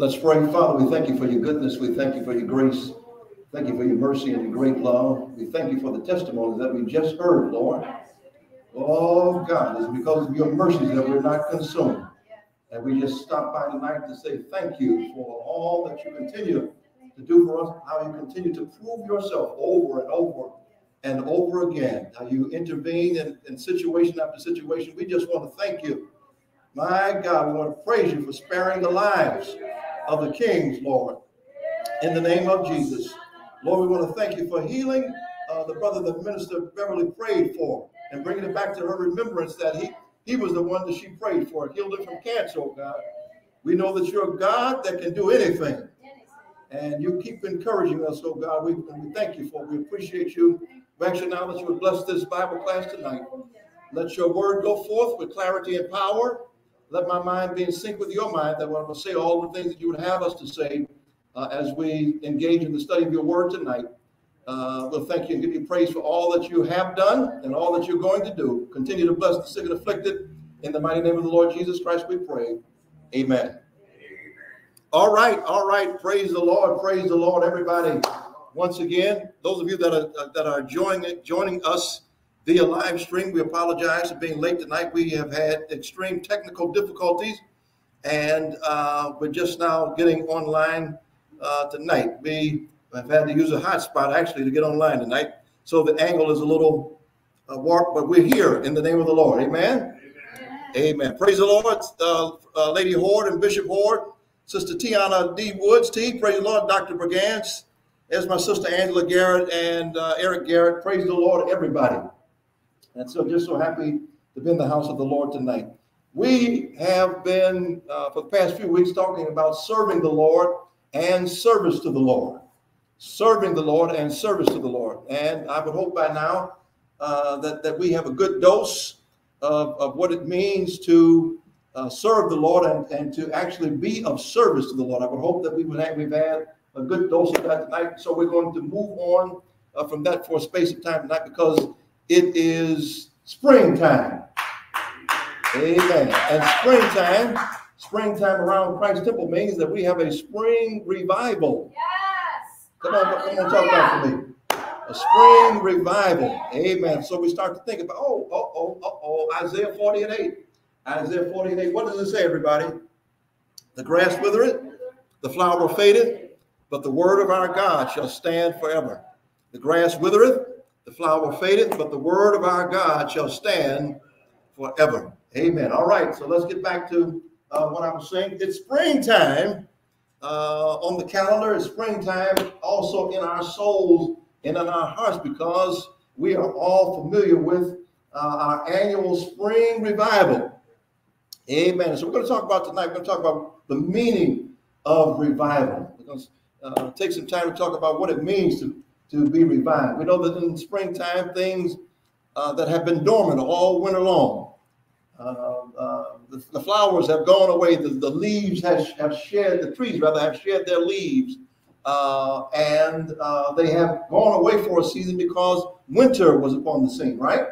Let's pray. Father, we thank you for your goodness. We thank you for your grace. Thank you for your mercy and your great love. We thank you for the testimonies that we just heard, Lord. Oh, God, it's because of your mercies that we're not consumed. And we just stop by tonight to say thank you for all that you continue to do for us, how you continue to prove yourself over and over and over again, how you intervene in, in situation after situation. We just want to thank you. My God, we want to praise you for sparing the lives of the kings, Lord. In the name of Jesus. Lord, we want to thank you for healing uh, the brother that Minister Beverly prayed for and bringing it back to her remembrance that he, he was the one that she prayed for, healed her from cancer, oh God. We know that you're a God that can do anything. And you keep encouraging us, oh God. We, we thank you for it. We appreciate you. We actually now that you would bless this Bible class tonight. Let your word go forth with clarity and power. Let my mind be in sync with your mind that I will say all the things that you would have us to say uh, as we engage in the study of your word tonight. Uh, we'll thank you and give you praise for all that you have done and all that you're going to do. Continue to bless the sick and afflicted. In the mighty name of the Lord Jesus Christ, we pray. Amen. All right, all right. Praise the Lord. Praise the Lord, everybody. Once again, those of you that are that are joining joining us via live stream, we apologize for being late tonight. We have had extreme technical difficulties, and uh, we're just now getting online uh, tonight. We have had to use a hotspot actually to get online tonight, so the angle is a little uh, warped, but we're here in the name of the Lord. Amen. Amen. Amen. Praise the Lord, uh, uh, Lady Horde and Bishop Horde, Sister Tiana D. Woods, T. Praise the Lord, Dr. Brigance. There's my sister Angela Garrett and uh, Eric Garrett. Praise the Lord, everybody. And so, just so happy to be in the house of the Lord tonight. We have been, uh, for the past few weeks, talking about serving the Lord and service to the Lord. Serving the Lord and service to the Lord. And I would hope by now uh, that, that we have a good dose of, of what it means to uh, serve the Lord and, and to actually be of service to the Lord. I would hope that we would have, we've had a good dose of that tonight. So we're going to move on uh, from that for a space of time tonight because it is springtime. Amen. And springtime springtime around Christ Temple means that we have a spring revival. Yes. Come on, come on, talk about for me. A spring revival. Amen. So we start to think about, oh, oh, oh, oh, oh, Isaiah 40 and 8. Isaiah 40 and 8. What does it say, everybody? The grass withereth, the flower fadeth, but the word of our God shall stand forever. The grass withereth, the flower fadeth, but the word of our God shall stand forever. Amen. All right, so let's get back to uh, what I was saying. It's springtime uh, on the calendar. It's springtime also in our souls and in our hearts because we are all familiar with uh, our annual spring revival. Amen. So we're going to talk about tonight. We're going to talk about the meaning of revival. We're going to uh, take some time to talk about what it means to, to be revived. We know that in springtime, things uh, that have been dormant all winter long, uh, uh, the, the, flowers have gone away. The, the leaves have, have shed, the trees rather have shed their leaves. Uh, and uh, they have gone away for a season because winter was upon the scene, right?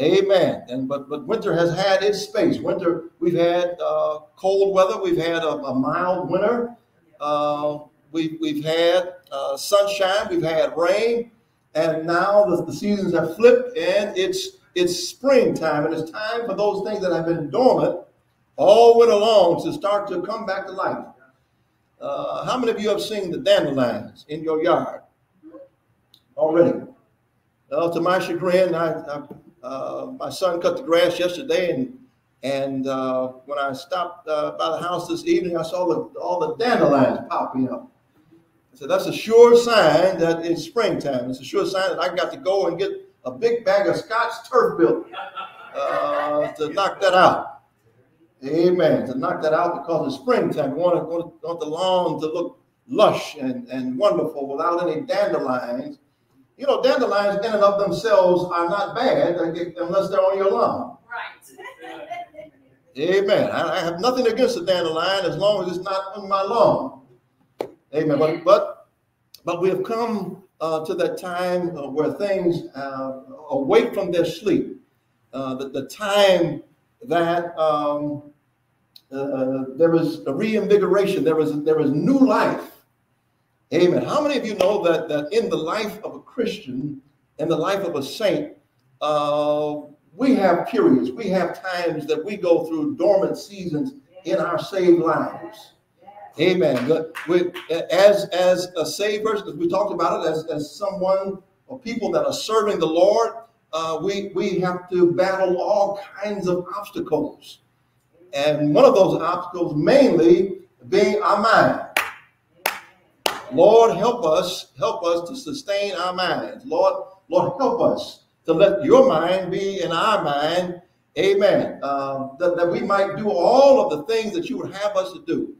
Amen. And but but winter has had its space. Winter, we've had uh, cold weather. We've had a, a mild winter. Uh, we've we've had uh, sunshine. We've had rain, and now the, the seasons have flipped, and it's it's springtime, and it's time for those things that have been dormant all winter long to start to come back to life. Uh, how many of you have seen the dandelions in your yard already? Well, to my chagrin, I, I, uh, my son cut the grass yesterday, and and uh, when I stopped uh, by the house this evening, I saw the, all the dandelions popping up. I said, "That's a sure sign that it's springtime. It's a sure sign that I got to go and get a big bag of Scotts Turf Builder uh, to knock that out. Amen. To knock that out because it's springtime. We want, to, want the lawn to look lush and, and wonderful without any dandelions. You know, dandelions in and of themselves are not bad unless they're on your lawn. Right. Amen. I, have nothing against a dandelion as long as it's not on my lawn. Amen. But but but we have come uh, to that time uh, where things uh, awake from their sleep, uh, the, the time that um, uh, there is a reinvigoration. There is there is new life. Amen. How many of you know that that in the life of a Christian, in the life of a saint, uh, we have periods, we have times that we go through dormant seasons in our saved lives. Amen. We, as as a saved person, we talked about it as, as someone or people that are serving the Lord, uh, we we have to battle all kinds of obstacles, and one of those obstacles mainly being our mind. Lord, help us, help us to sustain our minds. Lord, Lord, help us to let your mind be in our mind. Amen. Um, that, that we might do all of the things that you would have us to do.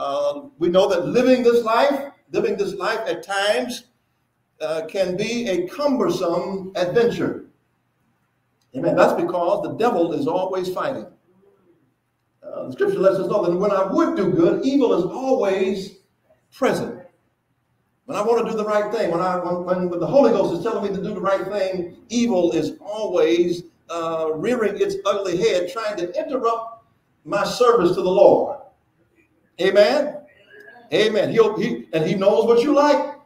Uh, we know that living this life, living this life at times uh, can be a cumbersome adventure. Amen. That's because the devil is always fighting. Uh, the scripture lets us know that when I would do good, evil is always present. When I want to do the right thing, when I when, when the Holy Ghost is telling me to do the right thing, evil is always uh, rearing its ugly head, trying to interrupt my service to the Lord. Amen. Amen. He'll, he and he knows what you like.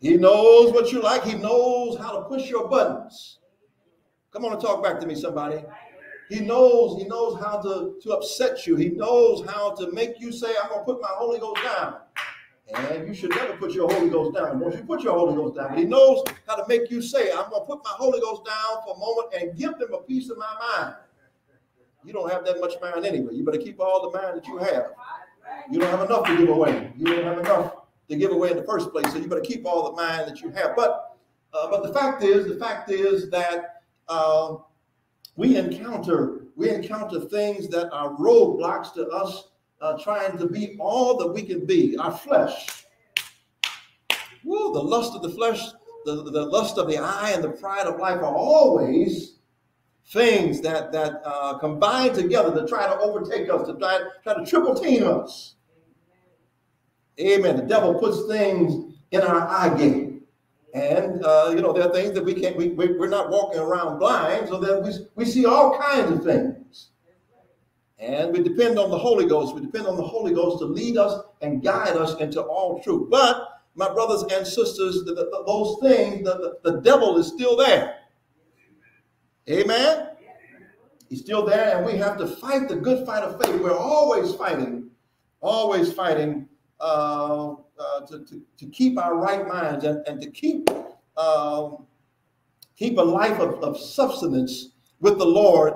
He knows what you like. He knows how to push your buttons. Come on and talk back to me, somebody. He knows, he knows how to, to upset you. He knows how to make you say, I'm gonna put my Holy Ghost down. And you should never put your Holy Ghost down. Once you put your Holy Ghost down, he knows how to make you say, I'm going to put my Holy Ghost down for a moment and give them a piece of my mind. You don't have that much mind anyway. You better keep all the mind that you have. You don't have enough to give away. You don't have enough to give away in the first place. So you better keep all the mind that you have. But uh, but the fact is, the fact is that uh, we encounter we encounter things that are roadblocks to us uh, trying to be all that we can be, our flesh. Woo, the lust of the flesh, the, the lust of the eye, and the pride of life are always things that that uh, combine together to try to overtake us, to try, try to triple team us. Amen. The devil puts things in our eye gate. And, uh, you know, there are things that we can't, we, we, we're not walking around blind, so that we, we see all kinds of things. And we depend on the Holy Ghost. We depend on the Holy Ghost to lead us and guide us into all truth. But, my brothers and sisters, the, the, those things, the, the devil is still there. Amen? He's still there, and we have to fight the good fight of faith. We're always fighting, always fighting uh, uh, to, to, to, keep our right minds and, and to keep um, keep a life of, of substance with the Lord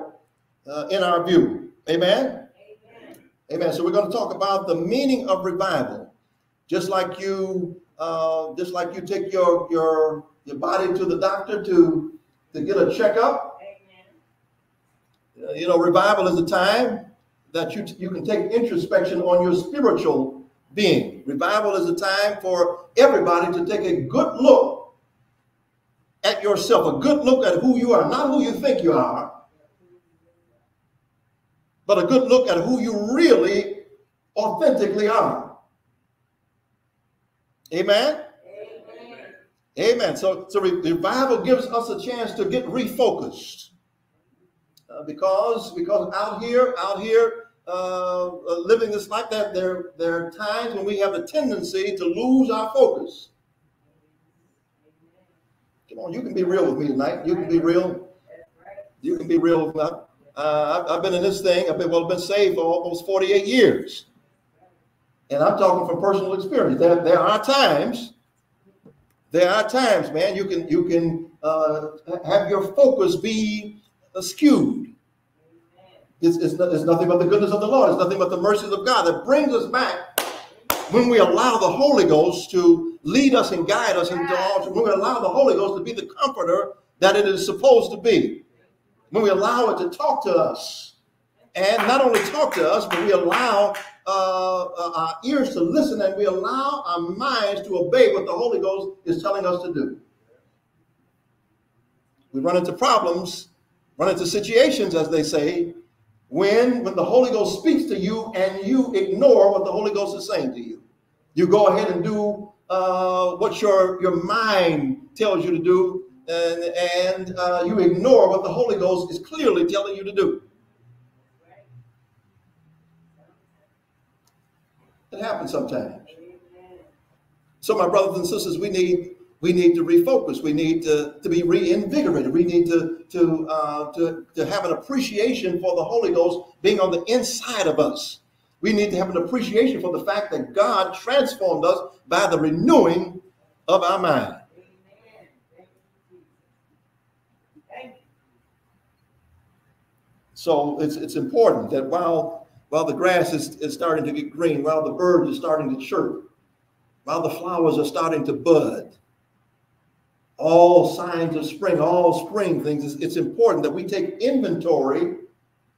uh, in our view. Amen? Amen? Amen. So we're going to talk about the meaning of revival. Just like you, uh, just like you take your your your body to the doctor to to get a checkup. Uh, you know, revival is a time that you you can take introspection on your spiritual being. Revival is a time for everybody to take a good look at yourself, a good look at who you are, not who you think you are, but a good look at who you really authentically are. Amen? Amen. Amen. So, so revival gives us a chance to get refocused. Uh, because because out here, out here, uh, uh, living this life, that there, there are times when we have a tendency to lose our focus. Come on, you can be real with me tonight. You can be real. You can be real. Uh, I've, I've, been in this thing. I've been well, I've been saved for almost 48 years, and I'm talking from personal experience. There, there are times, there are times, man. You can you can uh, have your focus be skewed. It's, it's, it's nothing but the goodness of the Lord. It's nothing but the mercies of God that brings us back when we allow the Holy Ghost to lead us and guide us into all. When we allow the Holy Ghost to be the comforter that it is supposed to be when we allow it to talk to us. And not only talk to us, but we allow uh, uh, our ears to listen and we allow our minds to obey what the Holy Ghost is telling us to do. We run into problems, run into situations, as they say, when, when the Holy Ghost speaks to you and you ignore what the Holy Ghost is saying to you. You go ahead and do uh, what your, your mind tells you to do and, and uh, you ignore what the Holy Ghost is clearly telling you to do. It happens sometimes. So, my brothers and sisters, we need we need to refocus. We need to, to be reinvigorated. We need to to, uh, to to have an appreciation for the Holy Ghost being on the inside of us. We need to have an appreciation for the fact that God transformed us by the renewing of our mind. So it's it's important that while while the grass is, is starting to get green, while the birds are starting to chirp, while the flowers are starting to bud, all signs of spring, all spring things, it's, it's important that we take inventory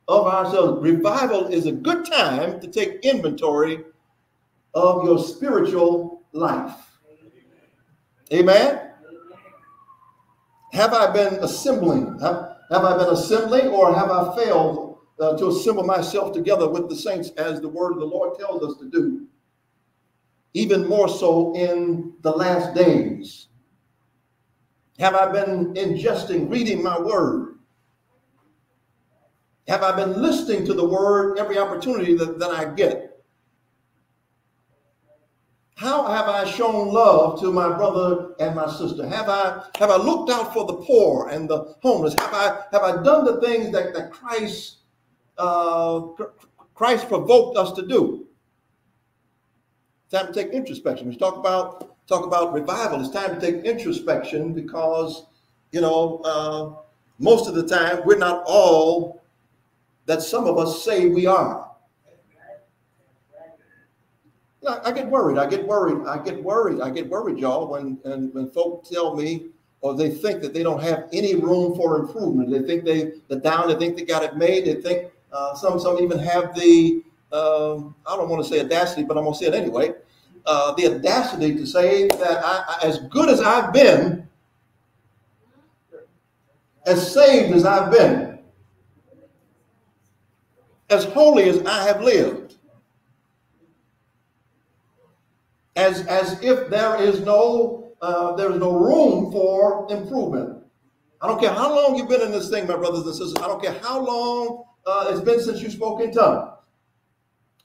of ourselves. Revival is a good time to take inventory of your spiritual life. Amen. Have I been assembling? Have, have I been assembling or have I failed uh, to assemble myself together with the saints as the word of the Lord tells us to do? Even more so in the last days. Have I been ingesting, reading my word? Have I been listening to the word every opportunity that, that I get? How have I shown love to my brother and my sister? Have I have I looked out for the poor and the homeless? Have I have I done the things that, that Christ uh, Christ provoked us to do? Time to take introspection. We talk about talk about revival. It's time to take introspection because you know uh, most of the time we're not all that some of us say we are. I, get worried. I get worried. I get worried. I get worried, y'all, when and when folks tell me or they think that they don't have any room for improvement. They think they the down. They think they got it made. They think uh, some some even have the um, I don't want to say audacity, but I'm gonna say it anyway. Uh, the audacity to say that I, as good as I've been, as saved as I've been, as holy as I have lived as, as if there is no uh, there is no room for improvement. I don't care how long you've been in this thing, my brothers and sisters. I don't care how long uh, it's been since you spoke in tongues.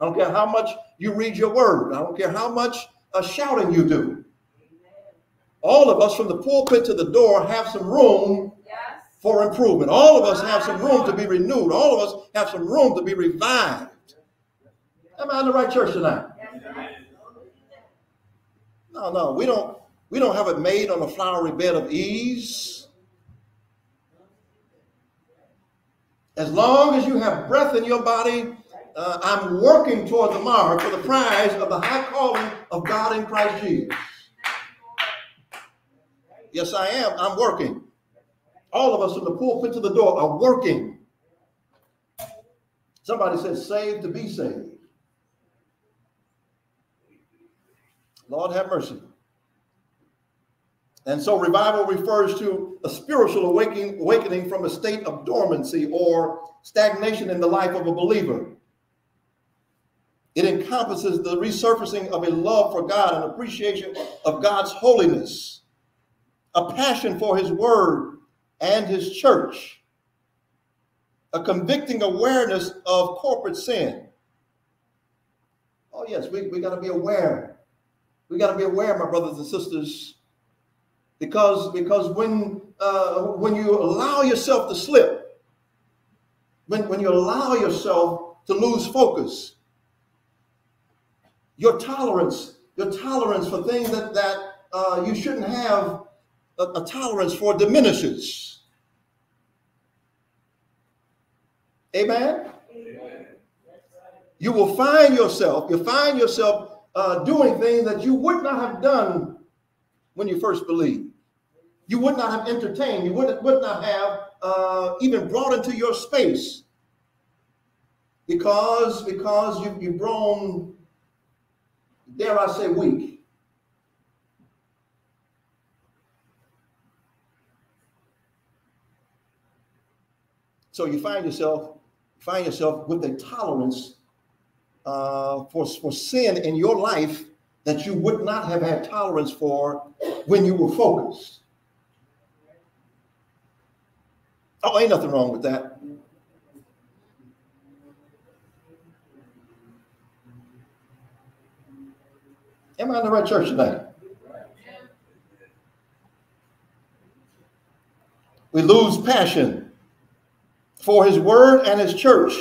I don't care how much you read your word. I don't care how much uh, shouting you do. All of us from the pulpit to the door have some room yes. for improvement. All of us have some room to be renewed. All of us have some room to be revived. Am I in the right church tonight? No, no, we don't we don't have it made on a flowery bed of ease. As long as you have breath in your body, uh, I'm working toward the mark for the prize of the high calling of God in Christ Jesus. Yes, I am. I'm working. All of us from the pulpit to the door are working. Somebody said, saved to be saved. Lord have mercy. And so revival refers to a spiritual awakening, awakening from a state of dormancy or stagnation in the life of a believer. It encompasses the resurfacing of a love for God and appreciation of God's holiness, a passion for his word and his church, a convicting awareness of corporate sin. Oh, yes, we, we got to be aware we got to be aware, my brothers and sisters, because because when uh, when you allow yourself to slip, when when you allow yourself to lose focus, your tolerance your tolerance for things that that uh, you shouldn't have a, a tolerance for diminishes. Amen. Amen. You will find yourself. You find yourself uh, doing things that you would not have done when you first believed. You would not have entertained, you would, would not have uh, even brought into your space because, because you, you've grown, dare I say, weak. So you find yourself find yourself with a tolerance uh, for, for sin in your life that you would not have had tolerance for when you were focused. Oh, ain't nothing wrong with that. Am I in the right church tonight? We lose passion for his word and his church.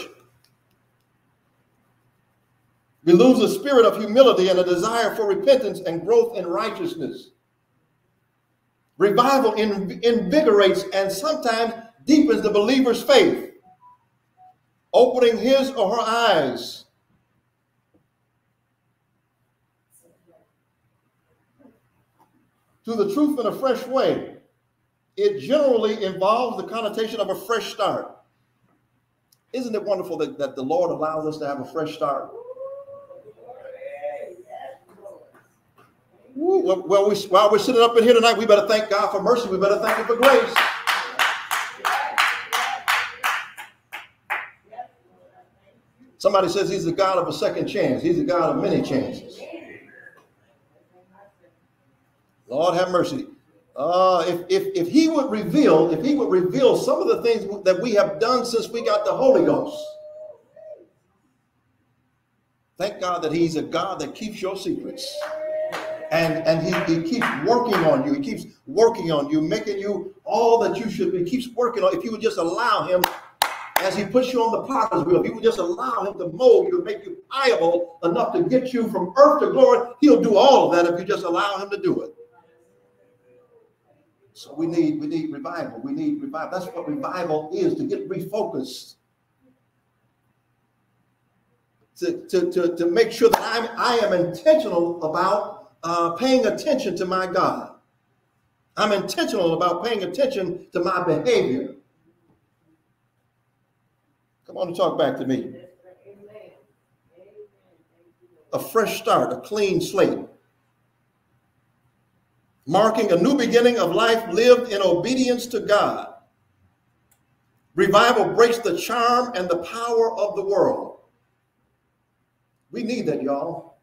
We lose a spirit of humility and a desire for repentance and growth in righteousness. Revival invigorates and sometimes deepens the believer's faith, opening his or her eyes to the truth in a fresh way. It generally involves the connotation of a fresh start. Isn't it wonderful that, that the Lord allows us to have a fresh start? Well, we, while we're sitting up in here tonight, we better thank God for mercy. We better thank Him for grace. Somebody says He's the God of a second chance. He's the God of many chances. Lord have mercy. Uh, if, if, if he would reveal, if he would reveal some of the things that we have done since we got the Holy Ghost. Thank God that he's a God that keeps your secrets. And, and he, he keeps working on you. He keeps working on you, making you all that you should be. He keeps working on. If you would just allow him, as he puts you on the potter's wheel, if you would just allow him to mold you make you pliable enough to get you from earth to glory, he'll do all of that if you just allow him to do it. So we need we need revival. We need revival. That's what revival is to get refocused. To, to, to, to make sure that I'm I am intentional about uh, paying attention to my God. I'm intentional about paying attention to my behavior. Come on and talk back to me. A fresh start, a clean slate marking a new beginning of life lived in obedience to God. Revival breaks the charm and the power of the world. We need that, y'all.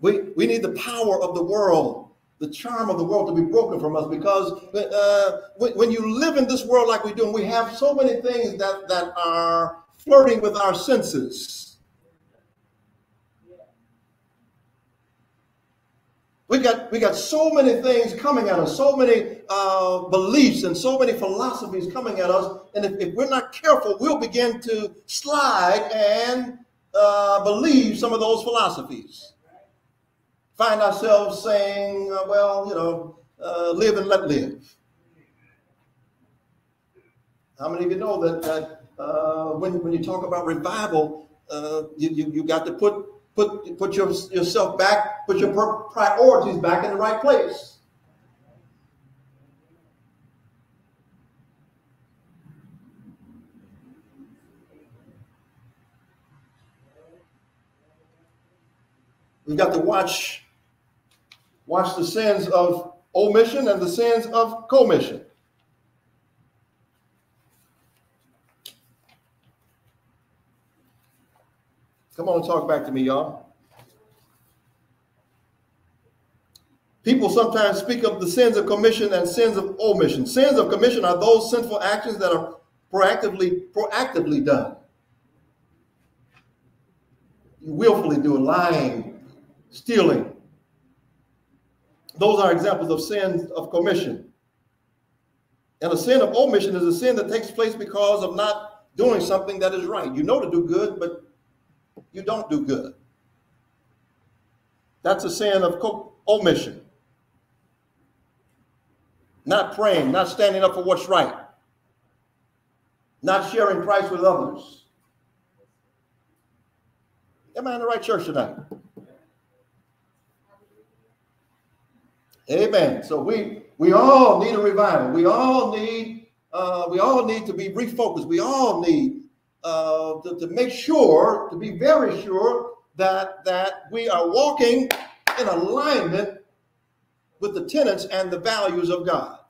We, we need the power of the world, the charm of the world to be broken from us because uh, when, you live in this world like we do, and we have so many things that, that are flirting with our senses We got we got so many things coming at us, so many uh, beliefs and so many philosophies coming at us, and if, if we're not careful, we'll begin to slide and uh, believe some of those philosophies. Find ourselves saying, uh, "Well, you know, uh, live and let live." How many of you know that that uh, when when you talk about revival, uh, you, you you got to put put put your, yourself back, put your priorities back in the right place. We've got to watch watch the sins of omission and the sins of commission. Come on, talk back to me, y'all. People sometimes speak of the sins of commission and sins of omission. Sins of commission are those sinful actions that are proactively proactively done. You willfully do it, lying, stealing. Those are examples of sins of commission. And a sin of omission is a sin that takes place because of not doing something that is right. You know to do good, but you don't do good. That's a sin of omission. Not praying, not standing up for what's right, not sharing Christ with others. Am I in the right church tonight? Amen. So we we all need a revival. We all need uh, we all need to be refocused. We all need uh, to, to make sure, to be very sure that that we are walking in alignment with the tenets and the values of God.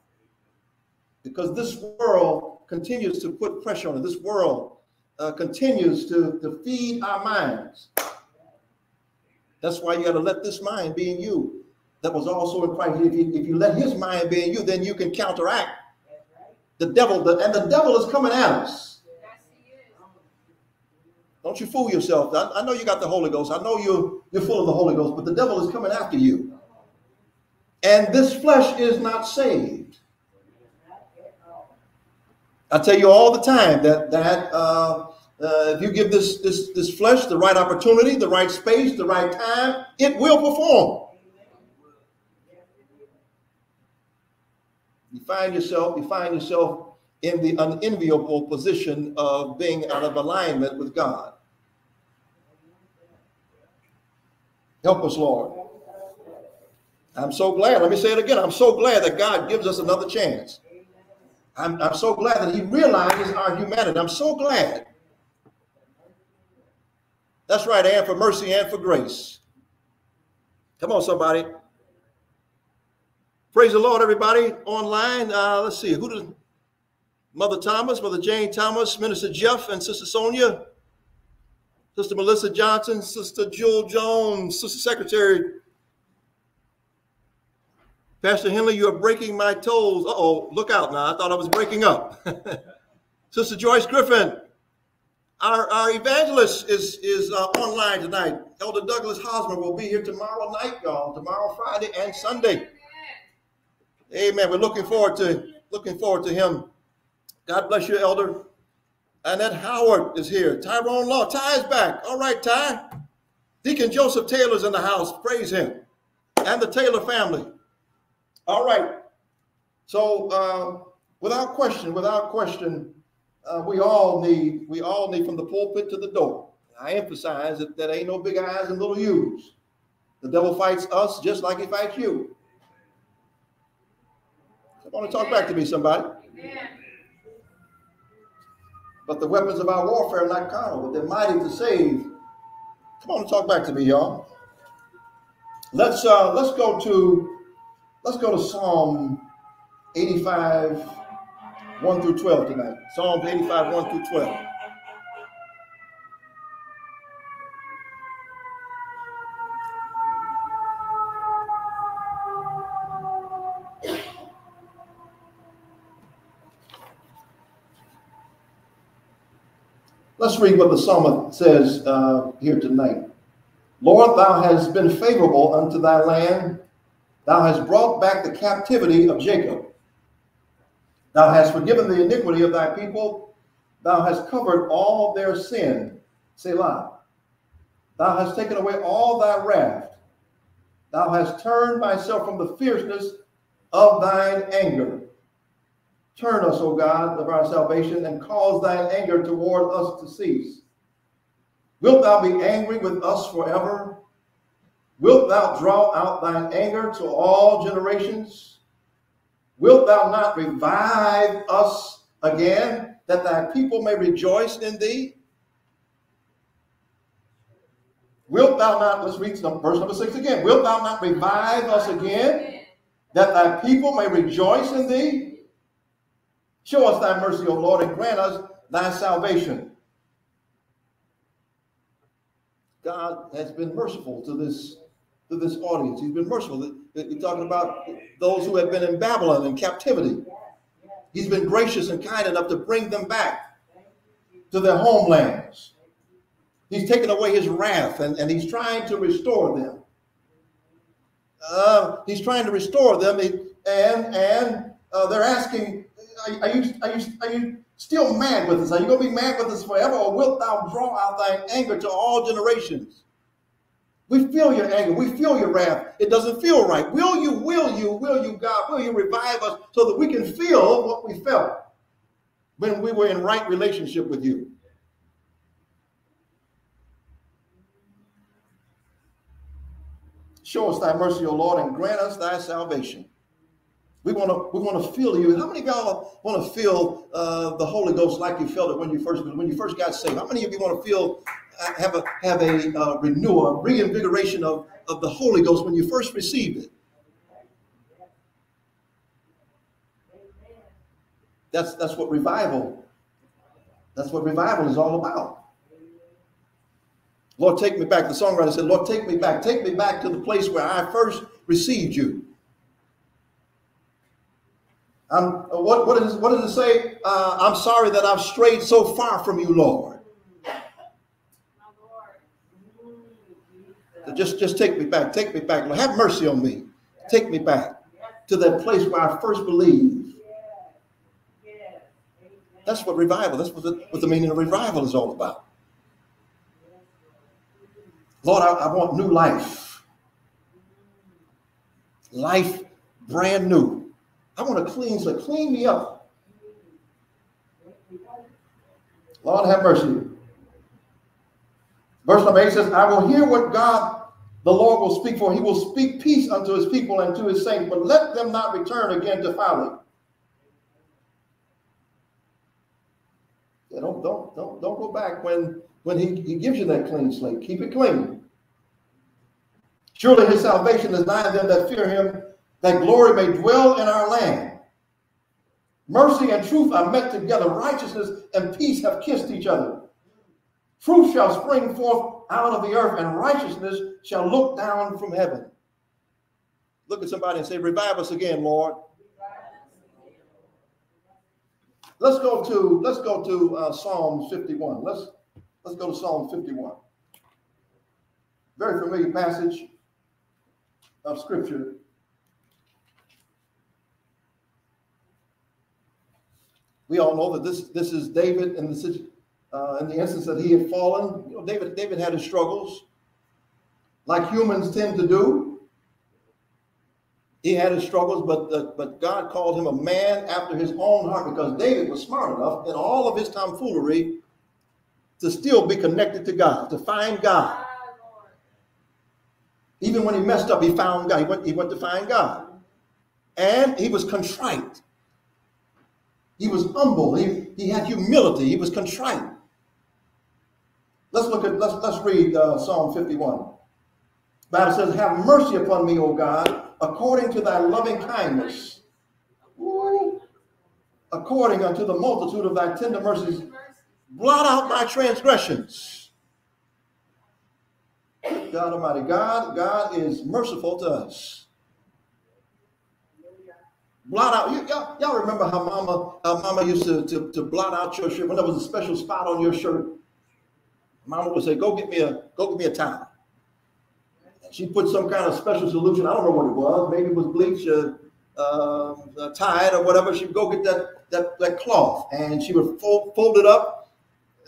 Because this world continues to put pressure on it. This world uh, continues to, to feed our minds. That's why you got to let this mind be in you that was also in Christ. If you, if you let his mind be in you, then you can counteract the devil. The, and the devil is coming at us. Don't you fool yourself. I, I know you got the Holy Ghost. I know you're, you're full of the Holy Ghost, but the devil is coming after you. And this flesh is not saved. I tell you all the time that that uh, uh, if you give this this this flesh the right opportunity, the right space, the right time, it will perform. You find yourself you find yourself in the unenviable position of being out of alignment with God. Help us, Lord. I'm so glad. Let me say it again. I'm so glad that God gives us another chance. I'm, I'm so glad that He realizes our humanity. I'm so glad. That's right, and for mercy and for grace. Come on, somebody. Praise the Lord, everybody online. Uh, let's see, who does Mother Thomas, Mother Jane Thomas, Minister Jeff, and Sister Sonia, Sister Melissa Johnson, Sister Jewel Jones, Sister Secretary Pastor Henley, you are breaking my toes. Uh oh, look out now. I thought I was breaking up. Sister Joyce Griffin, our, our evangelist is, is uh, online tonight. Elder Douglas Hosmer will be here tomorrow night, y'all, tomorrow, Friday, and Sunday. Amen. We're looking forward to looking forward to him. God bless you, Elder. Annette Howard is here. Tyrone Law. Ty is back. All right, Ty. Deacon Joseph Taylor's in the house. Praise him. And the Taylor family. All right. So uh, without question, without question, uh, we all need we all need from the pulpit to the door. I emphasize that that ain't no big I's and little U's. The devil fights us just like he fights you. I want to talk back to me, somebody. Amen. But the weapons of our warfare are not carnal, but they're mighty to save. Come on, talk back to me, y'all. Let's uh, let's go to Let's go to Psalm 85, 1 through 12 tonight. Psalm 85, 1 through 12. Let's read what the psalmist says uh, here tonight. Lord, thou hast been favorable unto thy land Thou hast brought back the captivity of Jacob. Thou hast forgiven the iniquity of thy people. Thou hast covered all their sin. Selah. Thou hast taken away all thy wrath. Thou hast turned thyself from the fierceness of thine anger. Turn us, O God, of our salvation, and cause thine anger toward us to cease. Wilt thou be angry with us forever? Wilt thou draw out thine anger to all generations? Wilt thou not revive us again, that thy people may rejoice in thee? Wilt thou not, let's read verse number six again. Wilt thou not revive us again, that thy people may rejoice in thee? Show us thy mercy, O Lord, and grant us thy salvation. God has been merciful to this to this audience. He's been merciful. He's talking about those who have been in Babylon in captivity. He's been gracious and kind enough to bring them back to their homelands. He's taken away his wrath and, and he's trying to restore them. Uh, he's trying to restore them, and and uh, they're asking, are, you are you are you still mad with us? Are you going to be mad with us forever, or wilt thou draw out thine anger to all generations? We feel your anger. We feel your wrath. It doesn't feel right. Will you, will you, will you, God, will you revive us so that we can feel what we felt when we were in right relationship with you? Show us thy mercy, O Lord, and grant us thy salvation. We want to we want to feel you. How many of y'all want to feel uh, the Holy Ghost like you felt it when you first when you first got saved? How many of you want to feel have a have a uh, renewal, reinvigoration of, of the Holy Ghost when you first received it. That's that's what revival. That's what revival is all about. Lord, take me back. The songwriter said, Lord, take me back. Take me back to the place where I first received you. Um, what, what, is, what does it say? Uh, I'm sorry that I've strayed so far from you, Lord. Just, just take me back. Take me back. Lord, have mercy on me. Take me back to that place where I first believed. That's what revival, that's what the, what the meaning of revival is all about. Lord, I, I want new life. Life brand new. I want to clean, so clean me up. Lord, have mercy. Verse number 8 says, I will hear what God the Lord will speak for. He will speak peace unto his people and to his saints, but let them not return again to folly. Yeah, don't, don't, don't, don't go back when, when he, he gives you that clean slate. Keep it clean. Surely his salvation is nigh them that fear him, that glory may dwell in our land. Mercy and truth are met together. Righteousness and peace have kissed each other. Truth shall spring forth out of the earth, and righteousness shall look down from heaven. Look at somebody and say, Revive us again, Lord. Let's go to let's go to uh, Psalm 51. Let's let's go to Psalm 51. Very familiar passage of Scripture. We all know that this this is David in the uh, in the instance that he had fallen. You know, David David had his struggles, like humans tend to do. He had his struggles, but uh, but God called him a man after his own heart because David was smart enough in all of his tomfoolery to still be connected to God, to find God. Even when he messed up, he found God. He went, he went to find God. And he was contrite. He was humble. He, he had humility. He was contrite. Let's look at, let's, let's read uh, Psalm 51. Bible says, Have mercy upon me, O God, according to thy loving kindness, according unto the multitude of thy tender mercies, blot out my transgressions. God Almighty, God, God is merciful to us. Blot out. You, y'all, y'all remember how Mama, how Mama used to, to, to blot out your shirt when there was a special spot on your shirt. Mama would say, "Go get me a go get me a towel." And she put some kind of special solution. I don't know what it was. Maybe it was bleach, uh, uh, Tide, or whatever. She'd go get that that, that cloth and she would fold, fold it up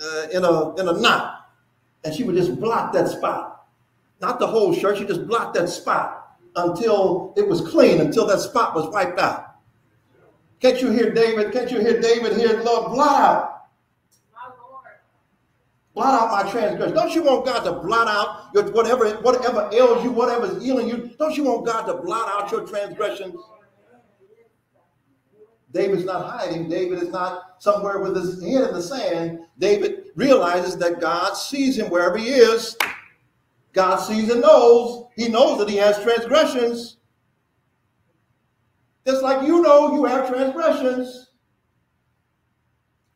uh, in a in a knot, and she would just blot that spot. Not the whole shirt. She just blocked that spot until it was clean, until that spot was wiped out. Can't you hear David? Can't you hear David here? Lord, blot out blot out my transgression. Don't you want God to blot out your whatever whatever ails you, whatever is healing you? Don't you want God to blot out your transgressions? David's not hiding. David is not somewhere with his head in the sand. David realizes that God sees him wherever he is. God sees and knows. He knows that he has transgressions. Just like you know you have transgressions.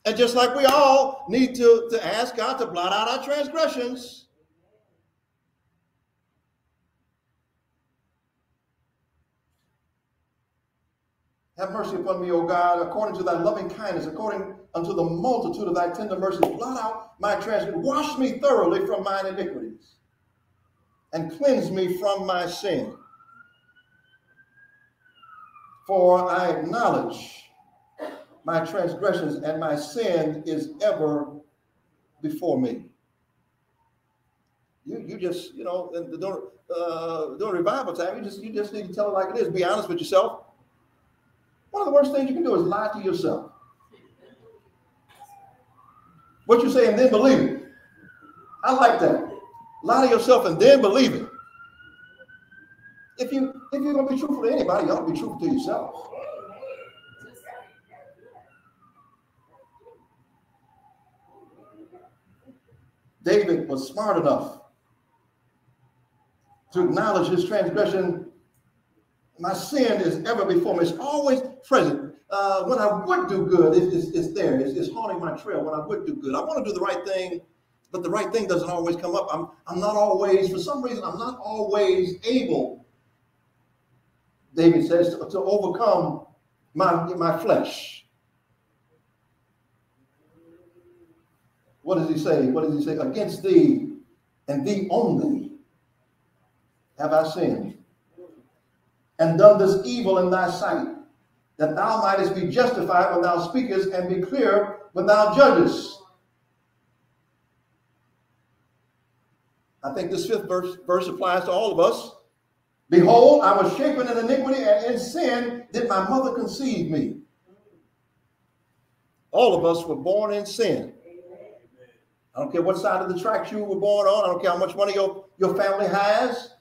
And just like we all need to, to ask God to blot out our transgressions. Have mercy upon me, O God, according to thy loving kindness, according unto the multitude of thy tender mercies. Blot out my transgression. Wash me thoroughly from mine iniquities and cleanse me from my sin. For I acknowledge my transgressions and my sin is ever before me. You, you just, you know, during, uh, during revival time, you just, you just need to tell it like it is. Be honest with yourself. One of the worst things you can do is lie to yourself. What you say and then believe it. I like that. Lie to yourself and then believe it. If you if you're gonna be truthful to anybody, you ought to be truthful to yourself. David was smart enough to acknowledge his transgression. My sin is ever before me. It's always present. Uh, when I would do good, it's, it's, it's there. It's, it's, haunting my trail when I would do good. I want to do the right thing, but the right thing doesn't always come up. I'm, I'm not always, for some reason, I'm not always able, David says, to, to overcome my, my flesh. What does he say? What does he say? Against thee and thee only have I sinned, and done this evil in thy sight, that thou mightest be justified when thou speakest, and be clear when thou judgest. I think this fifth verse, verse applies to all of us. Behold, I was shapen in iniquity, and in sin did my mother conceive me. All of us were born in sin. I don't care what side of the tracks you were born on. I don't care how much money your, your family has.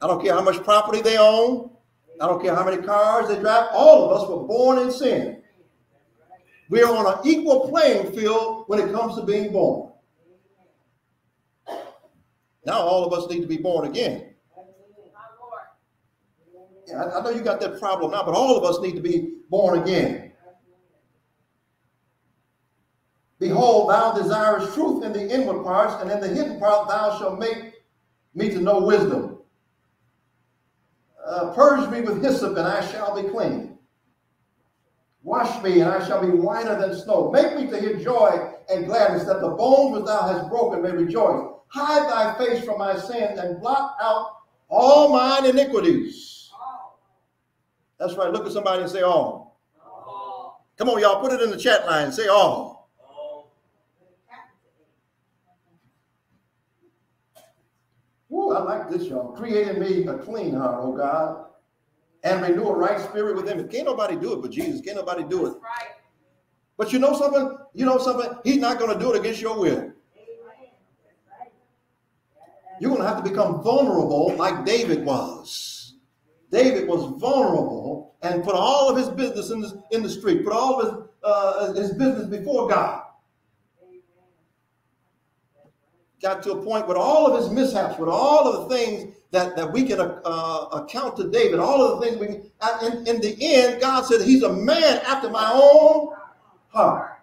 I don't care how much property they own. I don't care how many cars they drive. All of us were born in sin. We are on an equal playing field when it comes to being born. Now all of us need to be born again. I, I know you got that problem now, but all of us need to be born again. Behold, thou desirest truth in the inward parts, and in the hidden part thou shalt make me to know wisdom. Uh, purge me with hyssop, and I shall be clean. Wash me, and I shall be whiter than snow. Make me to hear joy and gladness, that the bones which thou hast broken may rejoice. Hide thy face from my sins, and blot out all mine iniquities. That's right. Look at somebody and say, all. Come on, y'all. Put it in the chat line. Say, all. Ooh, I like this, y'all. Creating me a clean heart, oh God, and renew a right spirit within me. Can't nobody do it but Jesus. Can't nobody do it. Right. But you know something? You know something? He's not going to do it against your will. You're going to have to become vulnerable like David was. David was vulnerable and put all of his business in the, in the street, put all of his, uh, his business before God. Got to a point with all of his mishaps, with all of the things that, that we can uh, account to David, all of the things we can, in, in the end, God said, He's a man after my own heart.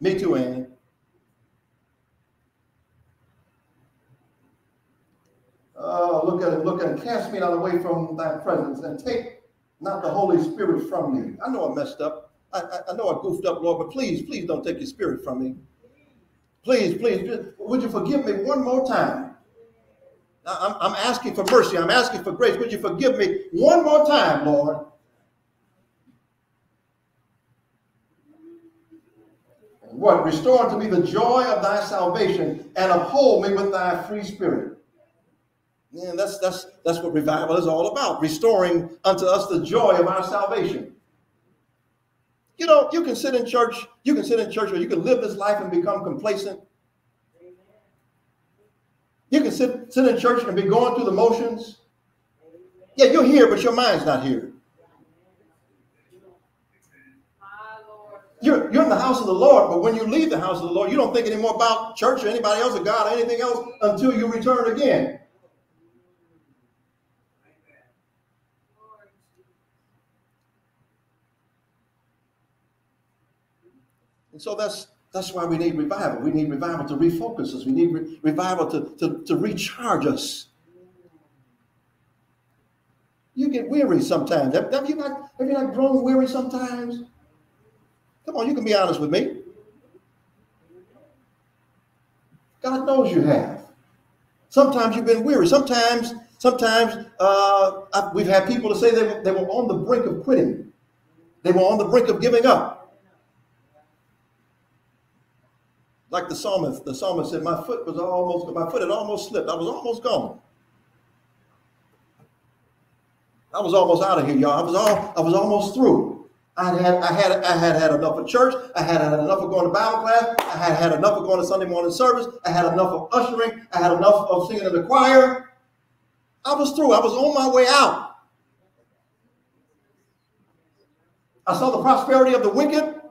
Me too, Annie. Oh, look at it, look at it. Cast me not away from thy presence and take not the Holy Spirit from me. I know I messed up. I, I, I know I goofed up, Lord, but please, please don't take your spirit from me. Please, please, would you forgive me one more time? I'm, I'm asking for mercy. I'm asking for grace. Would you forgive me one more time, Lord? What? Restore unto me the joy of thy salvation and uphold me with thy free spirit. Man, that's that's that's what revival is all about, restoring unto us the joy of our salvation. You know, you can sit in church, you can sit in church, or you can live this life and become complacent. You can sit, sit in church and be going through the motions. Yeah, you're here, but your mind's not here. You're, you're in the house of the Lord, but when you leave the house of the Lord, you don't think anymore about church or anybody else or God or anything else until you return again. And so that's that's why we need revival. We need revival to refocus us. We need re- revival to, to, to recharge us. You get weary sometimes. Have, have, you not, have you not grown weary sometimes? Come on, you can be honest with me. God knows you have. Sometimes you've been weary. Sometimes, sometimes uh, we've had people to say they were, they were on the brink of quitting. They were on the brink of giving up. Like the psalmist, the psalmist said, my foot was almost, my foot had almost slipped. I was almost gone. I was almost out of here, y'all. I was all, I was almost through. I had, I had, I had had enough of church. I had had enough of going to Bible class. I had had enough of going to Sunday morning service. I had enough of ushering. I had enough of singing in the choir. I was through. I was on my way out. I saw the prosperity of the wicked.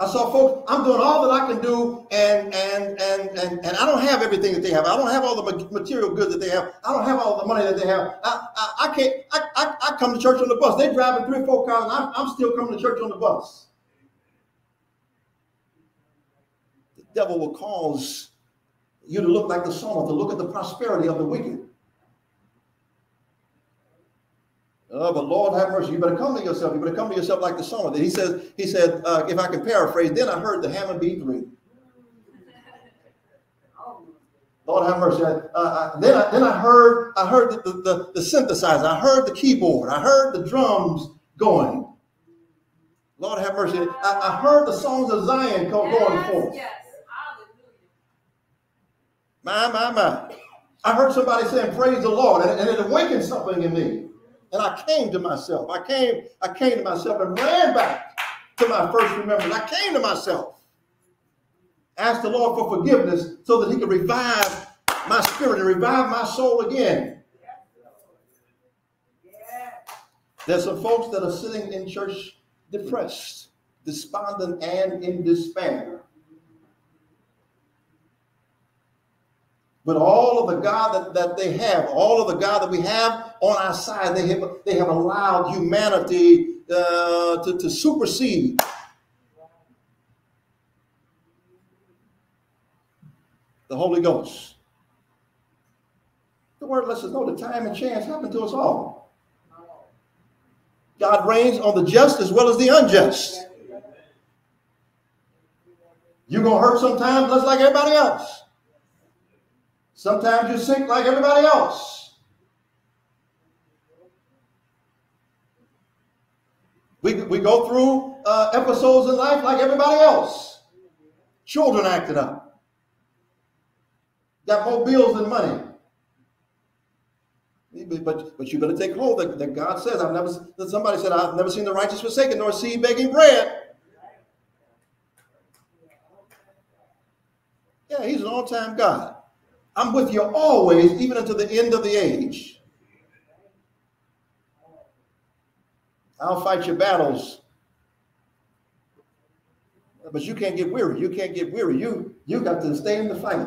I saw folks, I'm doing all that I can do, and and and and and I don't have everything that they have. I don't have all the material goods that they have. I don't have all the money that they have. I I, I can't. I, I, I come to church on the bus. They're driving three or four cars, and I'm, I'm still coming to church on the bus. The devil will cause you to look like the psalmist, to look at the prosperity of the wicked. Oh, but Lord have mercy. You better come to yourself. You better come to yourself like the psalmist. He says, he said, uh, if I can paraphrase, then I heard the Hammond B3. Lord have mercy. I, I, then, I, then I heard I heard the, the, the, synthesizer. I heard the keyboard. I heard the drums going. Lord have mercy. I, I heard the songs of Zion come yes, going forth. Yes. My, my, my. I heard somebody saying, praise the Lord, and, and it awakened something in me. And I came to myself. I came, I came to myself and ran back to my first remembrance. I came to myself ask the Lord for forgiveness so that he could revive my spirit and revive my soul again. There's some folks that are sitting in church depressed, despondent, and in despair. But all of the God that, that they have, all of the God that we have on our side, they have, they have allowed humanity uh, to, to supersede the Holy Ghost. The word lets us know the time and chance happen to us all. God rains on the just as well as the unjust. You're going to hurt sometimes just like everybody else. Sometimes you sink like everybody else. We, we go through uh, episodes in life like everybody else. Children acting up got more bills than money. But, but you better take hold that, that God says, I've never, somebody said, I've never seen the righteous forsaken nor seed begging bread. Yeah, he's an all-time God. I'm with you always, even until the end of the age. I'll fight your battles. But you can't get weary. You can't get weary. You you got to stay in the fight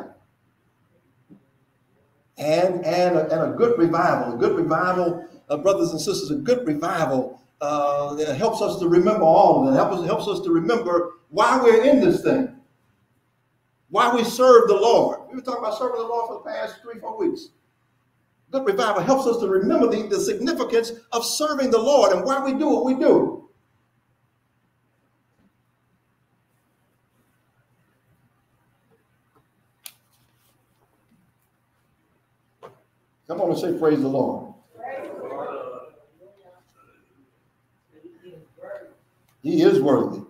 and and a, and a good revival, a good revival, uh, brothers and sisters, a good revival uh, helps us to remember all of that. Helps helps us to remember why we're in this thing, why we serve the Lord. We've been talking about serving the Lord for the past three, four weeks. Good revival helps us to remember the, the significance of serving the Lord and why we do what we do. Come on and say, Praise the Lord. He is worthy.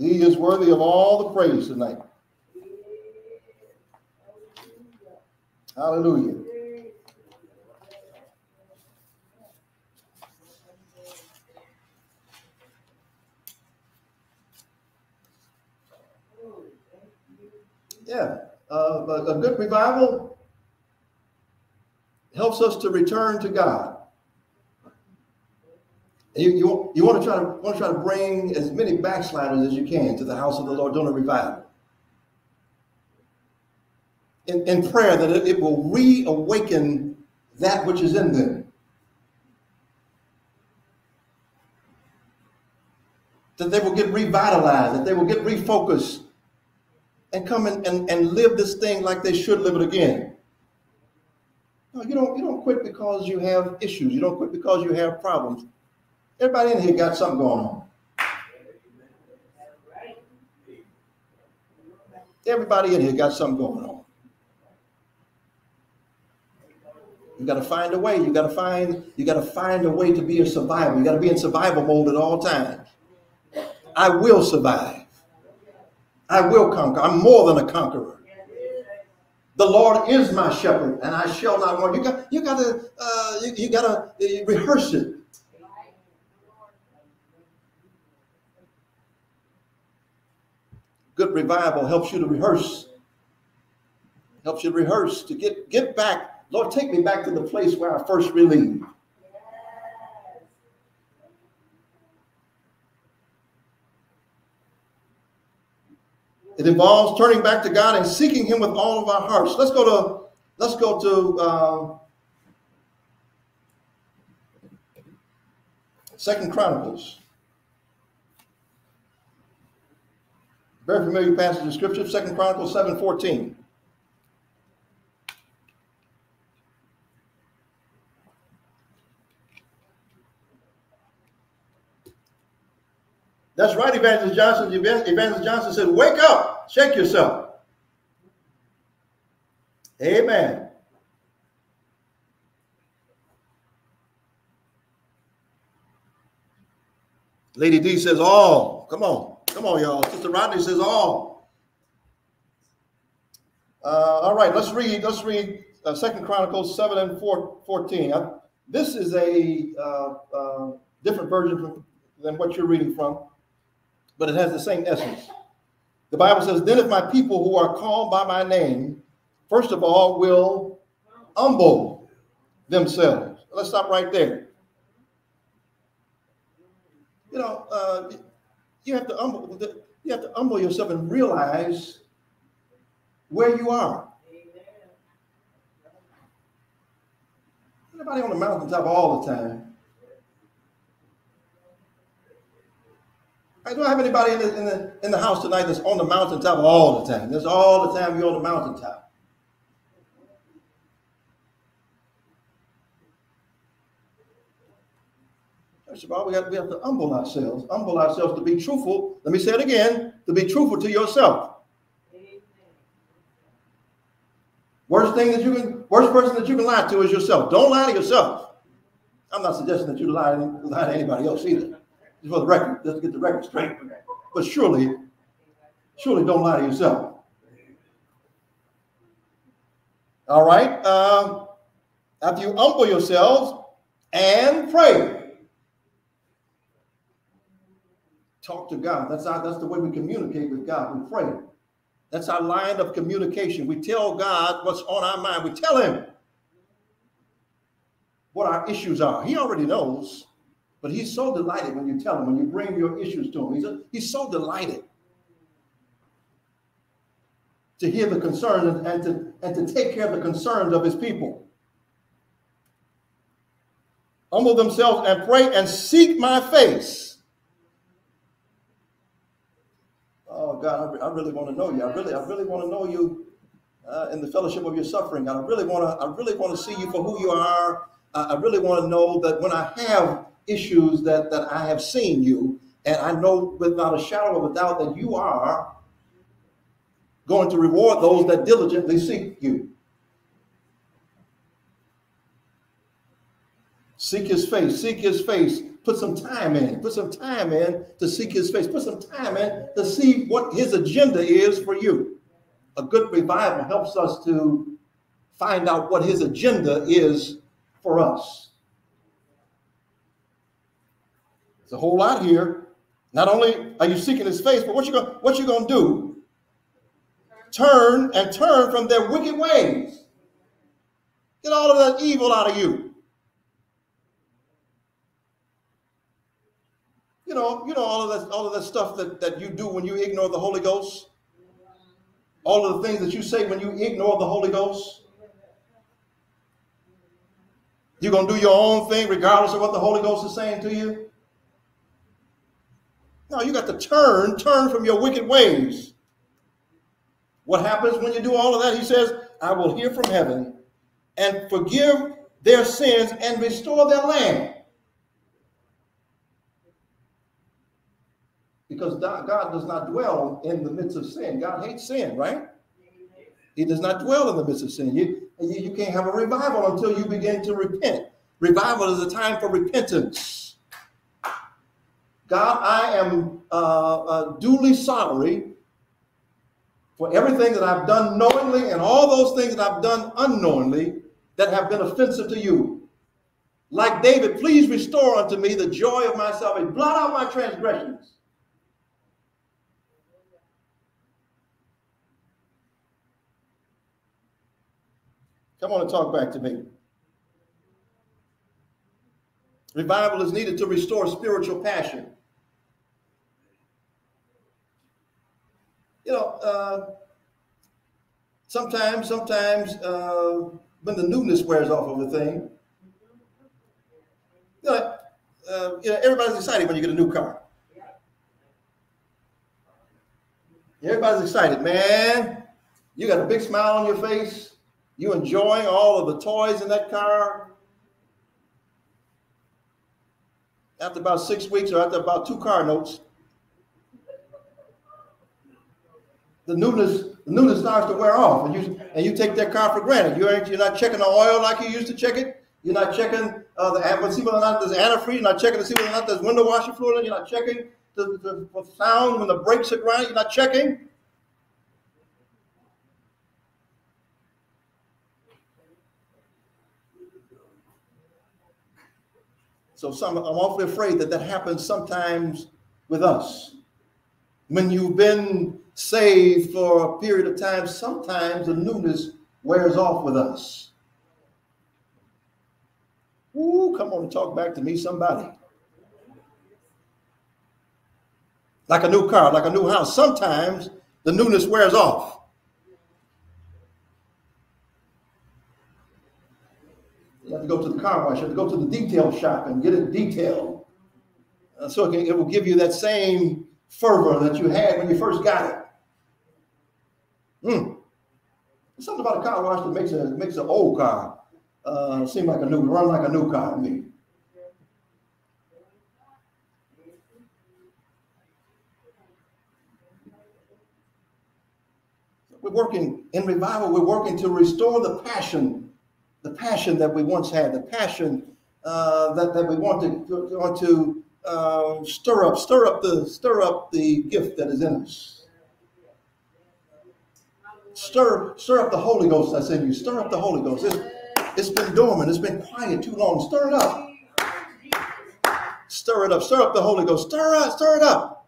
He is worthy of all the praise tonight. Hallelujah. Yeah, uh, a good revival helps us to return to God. You, you, you want to try to want to try to bring as many backsliders as you can to the house of the Lord during a revival. In, in prayer that it, it will reawaken that which is in them. That they will get revitalized, that they will get refocused and come and, and, and live this thing like they should live it again. No, you don't you don't quit because you have issues. You don't quit because you have problems. Everybody in here got something going on. Everybody in here got something going on. You got to find a way. You got to find you got to find a way to be a survivor. You got to be in survival mode at all times. I will survive. I will conquer. I'm more than a conqueror. The Lord is my shepherd, and I shall not want. You got, you got to, uh, you, you got to rehearse it. Good revival helps you to rehearse. Helps you to rehearse to get get back. Lord, take me back to the place where I first believed. It involves turning back to God and seeking Him with all of our hearts. Let's go to let's go to uh, Second Chronicles. Very familiar passage of Scripture, Second Chronicles seven fourteen. That's right, Evangelist Johnson. Evangelist Johnson said, Wake up, shake yourself. Amen. Lady D says, All. Come on. Come on, y'all. Sister Rodney says, All. Uh, all right, let's read. Let's read uh, Second Chronicles 7 and 4, 14. Uh, this is a uh, uh, different version than what you're reading from but it has the same essence. The Bible says, Then if my people who are called by my name, first of all, will humble themselves. Let's stop right there. You know, uh, you have to humble you have to humble yourself and realize where you are. Anybody on the mountaintop all the time. I don't have anybody in the, in the in the house tonight that's on the mountaintop all the time. That's all the time you're on the mountaintop. Of all, we have, we have to humble ourselves, humble ourselves to be truthful. Let me say it again: to be truthful to yourself. Worst thing that you can, worst person that you can lie to is yourself. Don't lie to yourself. I'm not suggesting that you lie, lie to anybody else either Just for the record, just to get the record straight. But surely, surely don't lie to yourself. All right. Um, after you humble yourselves and pray, talk to God. That's our, that's the way we communicate with God. We pray. That's our line of communication. We tell God what's on our mind. We tell Him what our issues are. He already knows. But he's so delighted when you tell him, when you bring your issues to him. He's, a, he's so delighted to hear the concerns and, and, to, and to take care of the concerns of his people. Humble themselves and pray and seek my face. Oh God, I, I really want to know you. I really, I really want to know you uh, in the fellowship of your suffering. I really want to, I really want to see you for who you are. Uh, I really want to know that when I have issues that, that I have seen you, and I know without a shadow of a doubt that you are going to reward those that diligently seek you. Seek his face, seek his face. Put some time in, put some time in to seek his face. Put some time in to see what his agenda is for you. A good revival helps us to find out what his agenda is for us. There's a whole lot here. Not only are you seeking his face, but what you going what you gonna do? Turn and turn from their wicked ways. Get all of that evil out of you. You know, you know all of that, all of that stuff that, that you do when you ignore the Holy Ghost. All of the things that you say when you ignore the Holy Ghost. You're gonna do your own thing regardless of what the Holy Ghost is saying to you. No, you got to turn, turn from your wicked ways. What happens when you do all of that? He says, I will hear from heaven and forgive their sins and restore their land. Because God does not dwell in the midst of sin. God hates sin, right? He does not dwell in the midst of sin. You, you, can't have a revival until you begin to repent. Revival is a time for repentance. God, I am uh, uh, duly sorry for everything that I've done knowingly and all those things that I've done unknowingly that have been offensive to you. Like David, please restore unto me the joy of my salvation. Blot out my transgressions. Come on and talk back to me. Revival is needed to restore spiritual passion. you know, uh, sometimes, sometimes uh, when the newness wears off of a thing, you know, uh, you know, everybody's excited when you get a new car. Everybody's excited, man. You got a big smile on your face. You enjoying all of the toys in that car? After about six weeks or after about two car notes, the newness, the newness starts to wear off and you, and you take that car for granted. You you're not checking the oil like you used to check it. You're not checking uh, the, see whether or not there's antifreeze. You're not checking to see whether or not there's window washer fluid. You're not checking the, the, the sound when the brakes are grinding. You're not checking. So some, I'm awfully afraid that that happens sometimes with us. When you've been saved for a period of time, sometimes the newness wears off with us. Ooh, come on and talk back to me, somebody. Like a new car, like a new house. Sometimes the newness wears off. You have to go to the car wash, you have to go to the detail shop and get it detailed. Uh, so it, it will give you that same fervor that you had when you first got it. Hmm. Something about a car wash that makes a makes an old car uh, seem like a new run like a new car to me. We're working in revival. We're working to restore the passion the passion that we once had, the passion uh, that, that we want to want to uh, stir up, stir up the stir up the gift that is in us. Stir, stir up the Holy Ghost that's in you. Stir up the Holy Ghost. It's, it's been dormant. It's been quiet too long. Stir it up. Stir it up. Stir up the Holy Ghost. Stir. Up, stir it up.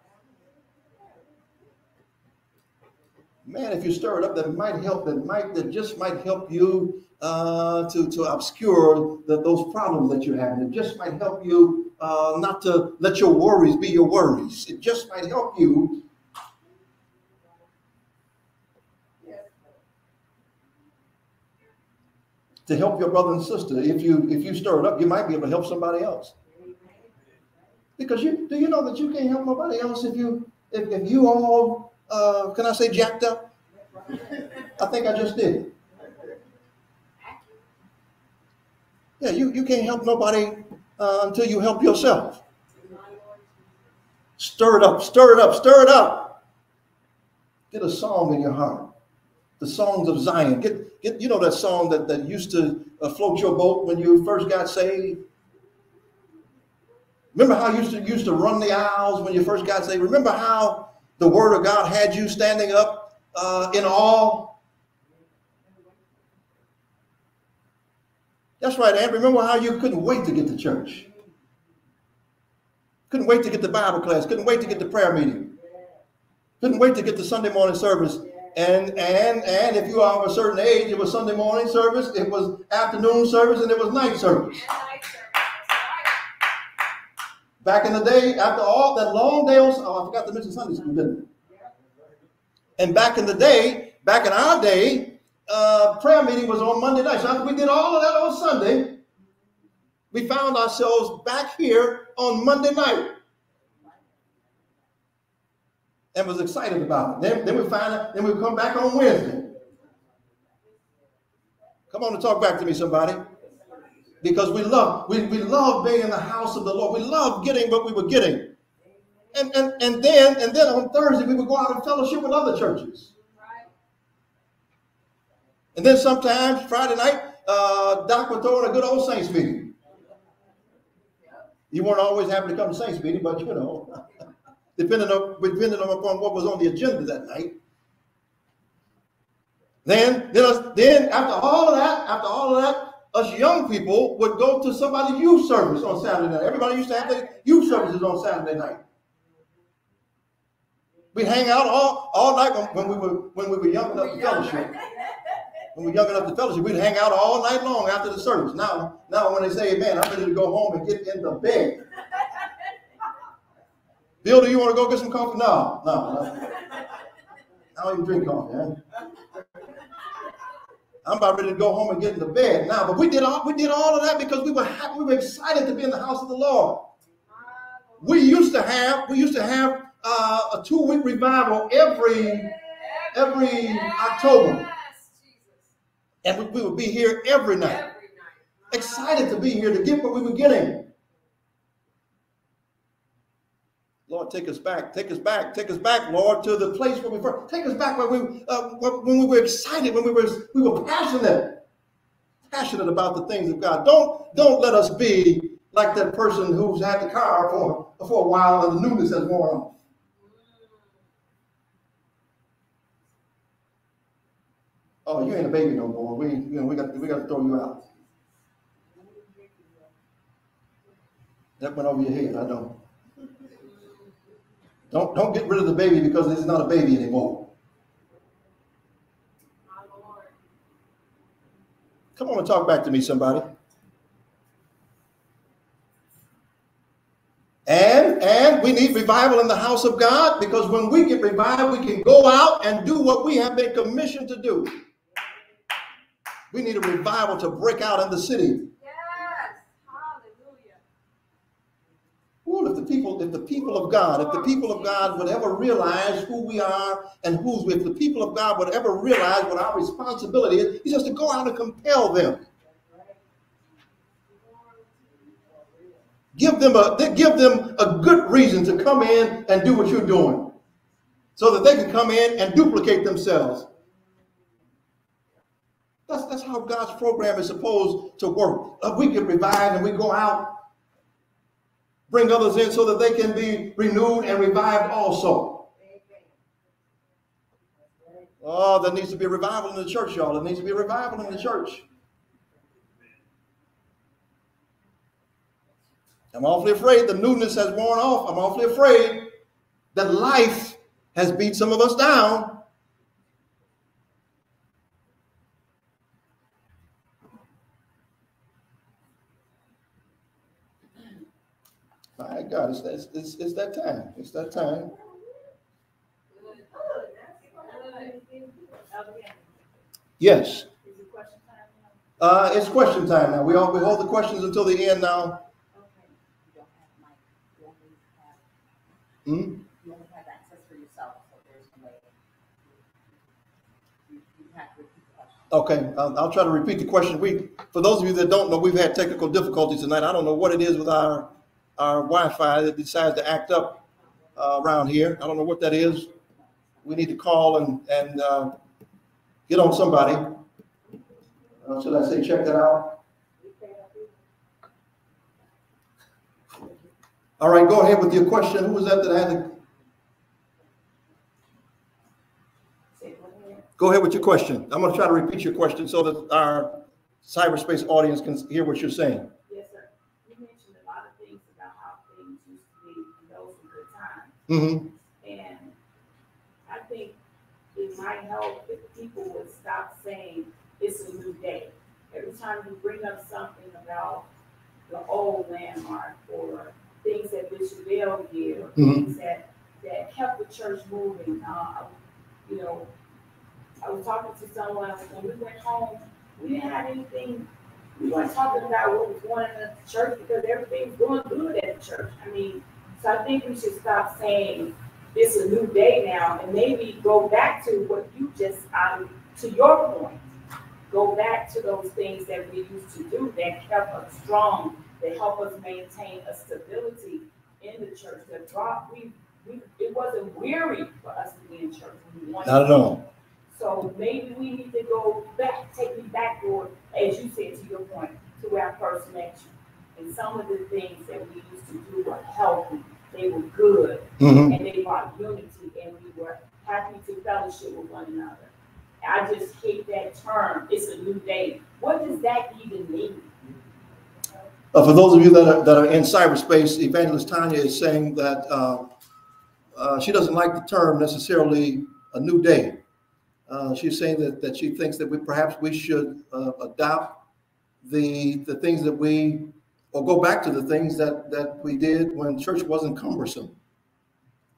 man, if you stir it up, that might help. That might that just might help you uh, to to obscure the, those problems that you have. And It just might help you uh, not to let your worries be your worries. It just might help you. To help your brother and sister, if you if you stir it up, you might be able to help somebody else. Because you do you know that you can't help nobody else if you if, if you all uh, can I say jacked up? I think I just did. Yeah, you, you can't help nobody uh, until you help yourself. Stir it up, stir it up, stir it up. Get a song in your heart. The songs of Zion. Get, get you know that song that, that used to uh, float your boat when you first got saved? Remember how you used to used to run the aisles when you first got saved? Remember how the word of God had you standing up uh, in awe. That's right, and remember how you couldn't wait to get to church. Couldn't wait to get to Bible class. Couldn't wait to get to prayer meeting. Couldn't wait to get to Sunday morning service. And and and if you are of a certain age, it was Sunday morning service, it was afternoon service, and it was night service. Back in the day, after all that long day on, oh, I forgot to mention Sunday school, didn't I? And back in the day, back in our day, uh, prayer meeting was on Monday night. So after we did all of that on Sunday, we found ourselves back here on Monday night and was excited about it. Then, then we find it, then we come back on Wednesday. Come on and talk back to me, somebody because we love we, we love being in the house of the Lord. We love getting what we were getting. And, and, and then and then on Thursday we would go out and fellowship with other churches. And then sometimes Friday night, uh, Doc would throw in a good old Saints meeting. You weren't always happy to come to Saints meeting, but you know, depending on depending on what was on the agenda that night. Then, then, then after all of that, after all of that, us young people would go to somebody's youth service on Saturday night. Everybody used to have their youth services on Saturday night. We'd hang out all, all night when, when we were when we were young enough to fellowship. When we were young enough to fellowship, we'd hang out all night long after the service. Now, now when they say, amen, I'm ready to go home and get in the bed," Bill, do you want to go get some coffee? No, no, no. I don't even drink coffee. Man. I'm about ready to go home and get into bed now. But we did all we did all of that because we were happy, we were excited to be in the house of the Lord. We used to have we used to have uh, a two week revival every every October, and we, would be here every night, excited to be here to get what we were getting. Lord, take us back, take us back, take us back, Lord, to the place where we first, take us back where we, uh, when we were excited, when we were, we were passionate, passionate about the things of God. Don't, don't let us be like that person who's had the car for, for a while and the newness has worn off. Oh, you ain't a baby no more. We, you know, we got, we got to throw you out. That went over your head. I know. Don't don't get rid of the baby because it's not a baby anymore. Come on and talk back to me, somebody. And and we need revival in the house of God because when we get revived, we can go out and do what we have been commissioned to do. We need a revival to break out in the city. Yes. Hallelujah. Well, if the people, if the people of God, if the people of God would ever realize who we are and who's with, the people of God would ever realize what our responsibility is, He says to go out and compel them. Give them a give them a good reason to come in and do what you're doing, so that they can come in and duplicate themselves. How God's program is supposed to work. We get revived and we go out bring others in so that they can be renewed and revived also. Oh, there needs to be a revival in the church, y'all. There needs to be a revival in the church. I'm awfully afraid the newness has worn off. I'm awfully afraid that life has beat some of us down. My God, it's, it's, it's, it's that time. It's that time. Yes. Uh, it's question time now. We all we hold the questions until the end now. Hmm? You always have you only have access for yourself, so there's no way. You, you have to repeat the question. Okay, I'll, I'll try to repeat the question. We, for those of you that don't know, we've had technical difficulties tonight. I don't know what it is with our our Wi-Fi that decides to act up uh, around here. I don't know what that is. We need to call and and uh, get on somebody. Uh, should I say check that out? All right, go ahead with your question. Who was that that had the? Go ahead with your question. I'm going to try to repeat your question so that our cyberspace audience can hear what you're saying. Mm-hmm. And I think it might help if people would stop saying it's a new day. Every time you bring up something about the old landmark or things that Bishop Bell did, or mm-hmm. things that, that kept the church moving. Uh, you know, I was talking to someone when we went home, we didn't have anything, we weren't talking about what was going on in the church because everything's going good at the church. I mean, so I think we should stop saying it's a new day now and maybe go back to what you just, um, to your point, go back to those things that we used to do that kept us strong, that help us maintain a stability in the church. That brought we, we it wasn't weary for us to be in church. Not at all. So maybe we need to go back, take me back, Lord, as you said to your point, to where I first met you. And some of the things that we used to do were healthy they were good, mm-hmm. and they brought unity, and we were happy to fellowship with one another. I just hate that term. It's a new day. What does that even mean? Uh, for those of you that are, that are in cyberspace, Evangelist Tanya is saying that uh, uh, she doesn't like the term necessarily a new day. Uh, she's saying that, that she thinks that we perhaps we should uh, adopt the the things that we or go back to the things that that we did when church wasn't cumbersome,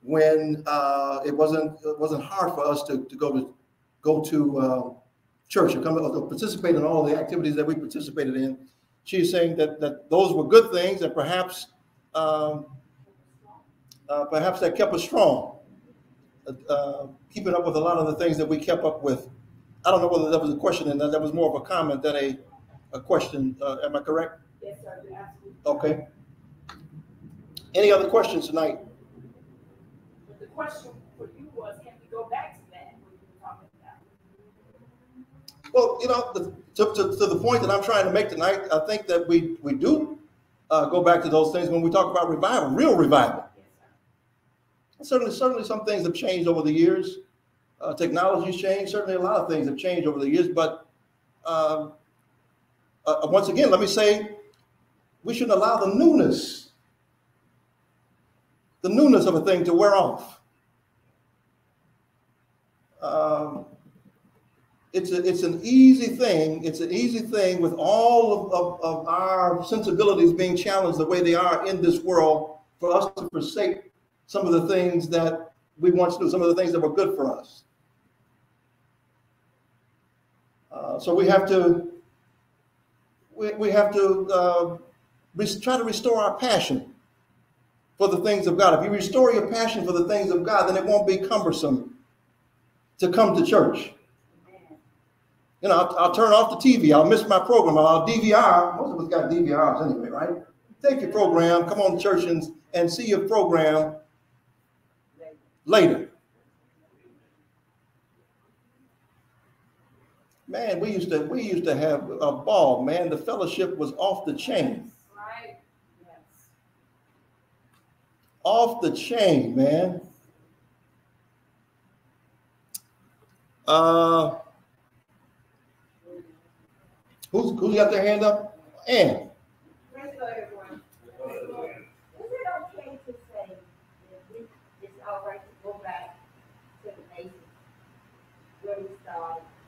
when uh, it wasn't it wasn't hard for us to, to go to go to uh, church or come or participate in all the activities that we participated in. She's saying that that those were good things and perhaps um, uh, perhaps that kept us strong, uh, keeping up with a lot of the things that we kept up with. I don't know whether that was a question and that, that was more of a comment than a, a question. Uh, am I correct? Yes, sir, Okay. Any other questions tonight? But The question for you was, can we go back to that, what you were talking about? Well, you know, the- to, to, to the point that I'm trying to make tonight, I think that we, we do uh, go back to those things when we talk about revival, real revival. Yes. Certainly, certainly some things have changed over the years. Uh, technology's changed. Certainly a lot of things have changed over the years. But um, uh, once again, let me say, we shouldn't allow the newness, the newness of a thing to wear off. Um, it's a, it's an easy thing. It's an easy thing with all of, of, of our sensibilities being challenged the way they are in this world for us to forsake some of the things that we once knew, some of the things that were good for us. Uh, so we have to we, we have to uh, try to restore our passion for the things of God. If you restore your passion for the things of God, then it won't be cumbersome to come to church. You know, I'll, I'll turn off the TV. I'll miss my program. I'll DVR. Most of us got DVRs anyway, right? Take your program, come on to church and, and see your program later. Man, we used to we used to have a ball, man. The fellowship was off the chain. Right, yes. Off the chain, man. Uh who's who's got their hand up? Ann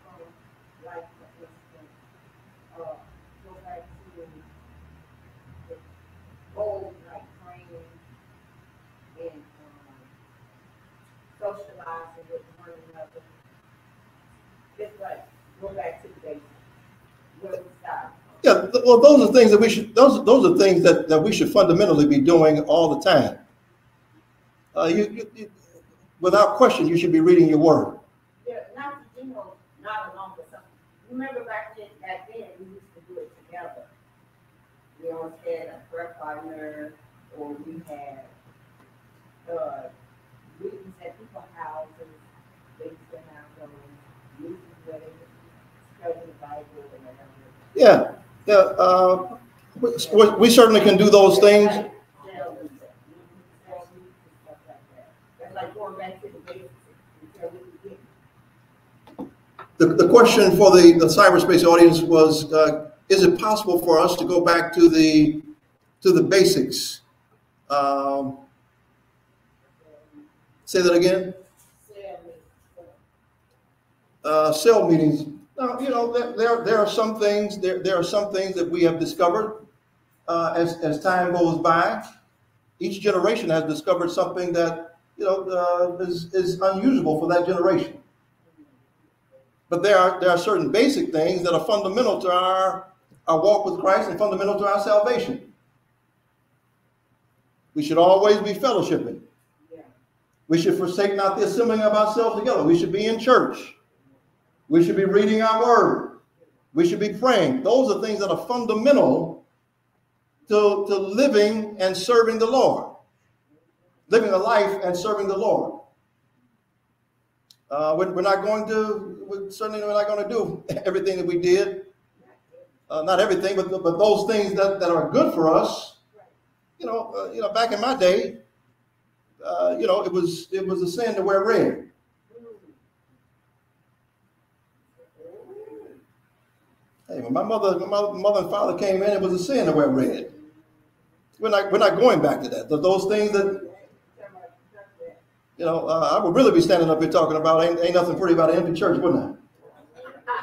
from, like, for instance, uh, go back to the old, like, training and, um, socializing with one another? Just like, go back to the basics, where we started. Yeah, well, those are things that we should those those are things that, that we should fundamentally be doing all the time. Uh, you, you, you without question, you should be reading your word. Yeah, not, you know, not along with something. Remember back then, back then, we used to do it together. We always had a prayer partner, or we had, uh, meetings at people's houses. They used to have those meetings where they would study the Bible and whatever. Yeah, yeah. Uh, we, we certainly can do those things. The, the question for the, the cyberspace audience was, uh, is it possible for us to go back to the, to the basics? Um, say that again? Uh, cell meetings. Now, you know, there, there, there are some things, there, there are some things that we have discovered, uh, as, as time goes by. Each generation has discovered something that, you know, uh, is, is unusual for that generation. But there are there are certain basic things that are fundamental to our our walk with Christ and fundamental to our salvation. We should always be fellowshipping. Yeah. We should forsake not the assembling of ourselves together. We should be in church. We should be reading our word. We should be praying. Those are things that are fundamental to, to living and serving the Lord. Living a life and serving the Lord. Uh, we're, we're not going to, we're certainly we're not going to do everything that we did. Uh, not everything, but, but those things that, that are good for us. You know, uh, you know, back in my day, uh, you know, it was it was a sin to wear red. Hey, when my mother, my mother and father came in, it was a sin to wear red. We're not we're not going back to that. Those things that you know, uh, I would really be standing up here talking about ain't, ain't nothing pretty about an empty church, wouldn't I?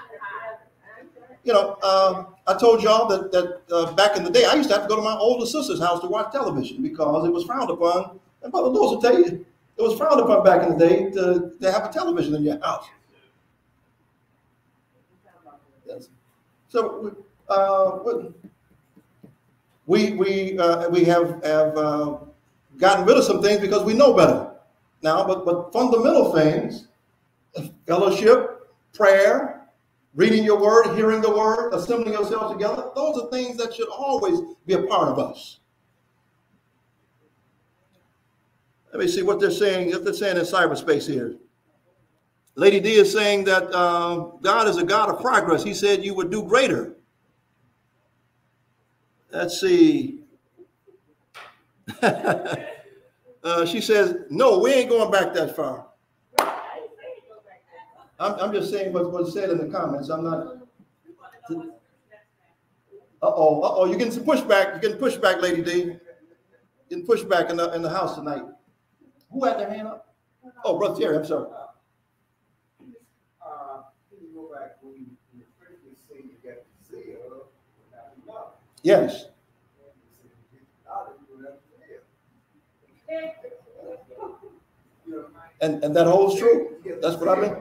You know, uh, I told y'all that that uh, back in the day, I used to have to go to my older sister's house to watch television because it was frowned upon. And Brother Lewis will tell you, it was frowned upon back in the day to, to have a television in your house. Yes. So uh, we we uh, we have have uh, gotten rid of some things because we know better now. But but fundamental things, fellowship, prayer, reading your word, hearing the word, assembling yourselves together. Those are things that should always be a part of us. Let me see what they're saying, what they're saying in cyberspace here. Lady D is saying that um, God is a God of progress. He said you would do greater. Let's see. uh, she says, no, we ain't going back that far. I'm, I'm just saying what was said in the comments. I'm not. Uh-oh, uh-oh, you're getting some pushback. You're getting pushback, Lady D. Getting pushback in the, in the house tonight. Who had their hand up? Oh, Brother Terry, I'm sorry. Uh, can you go back when you, when you critically say you got the zeal, without the love? Yes. And you say you get the knowledge, you don't have the zeal. Know, And, and that holds true. That's what I mean.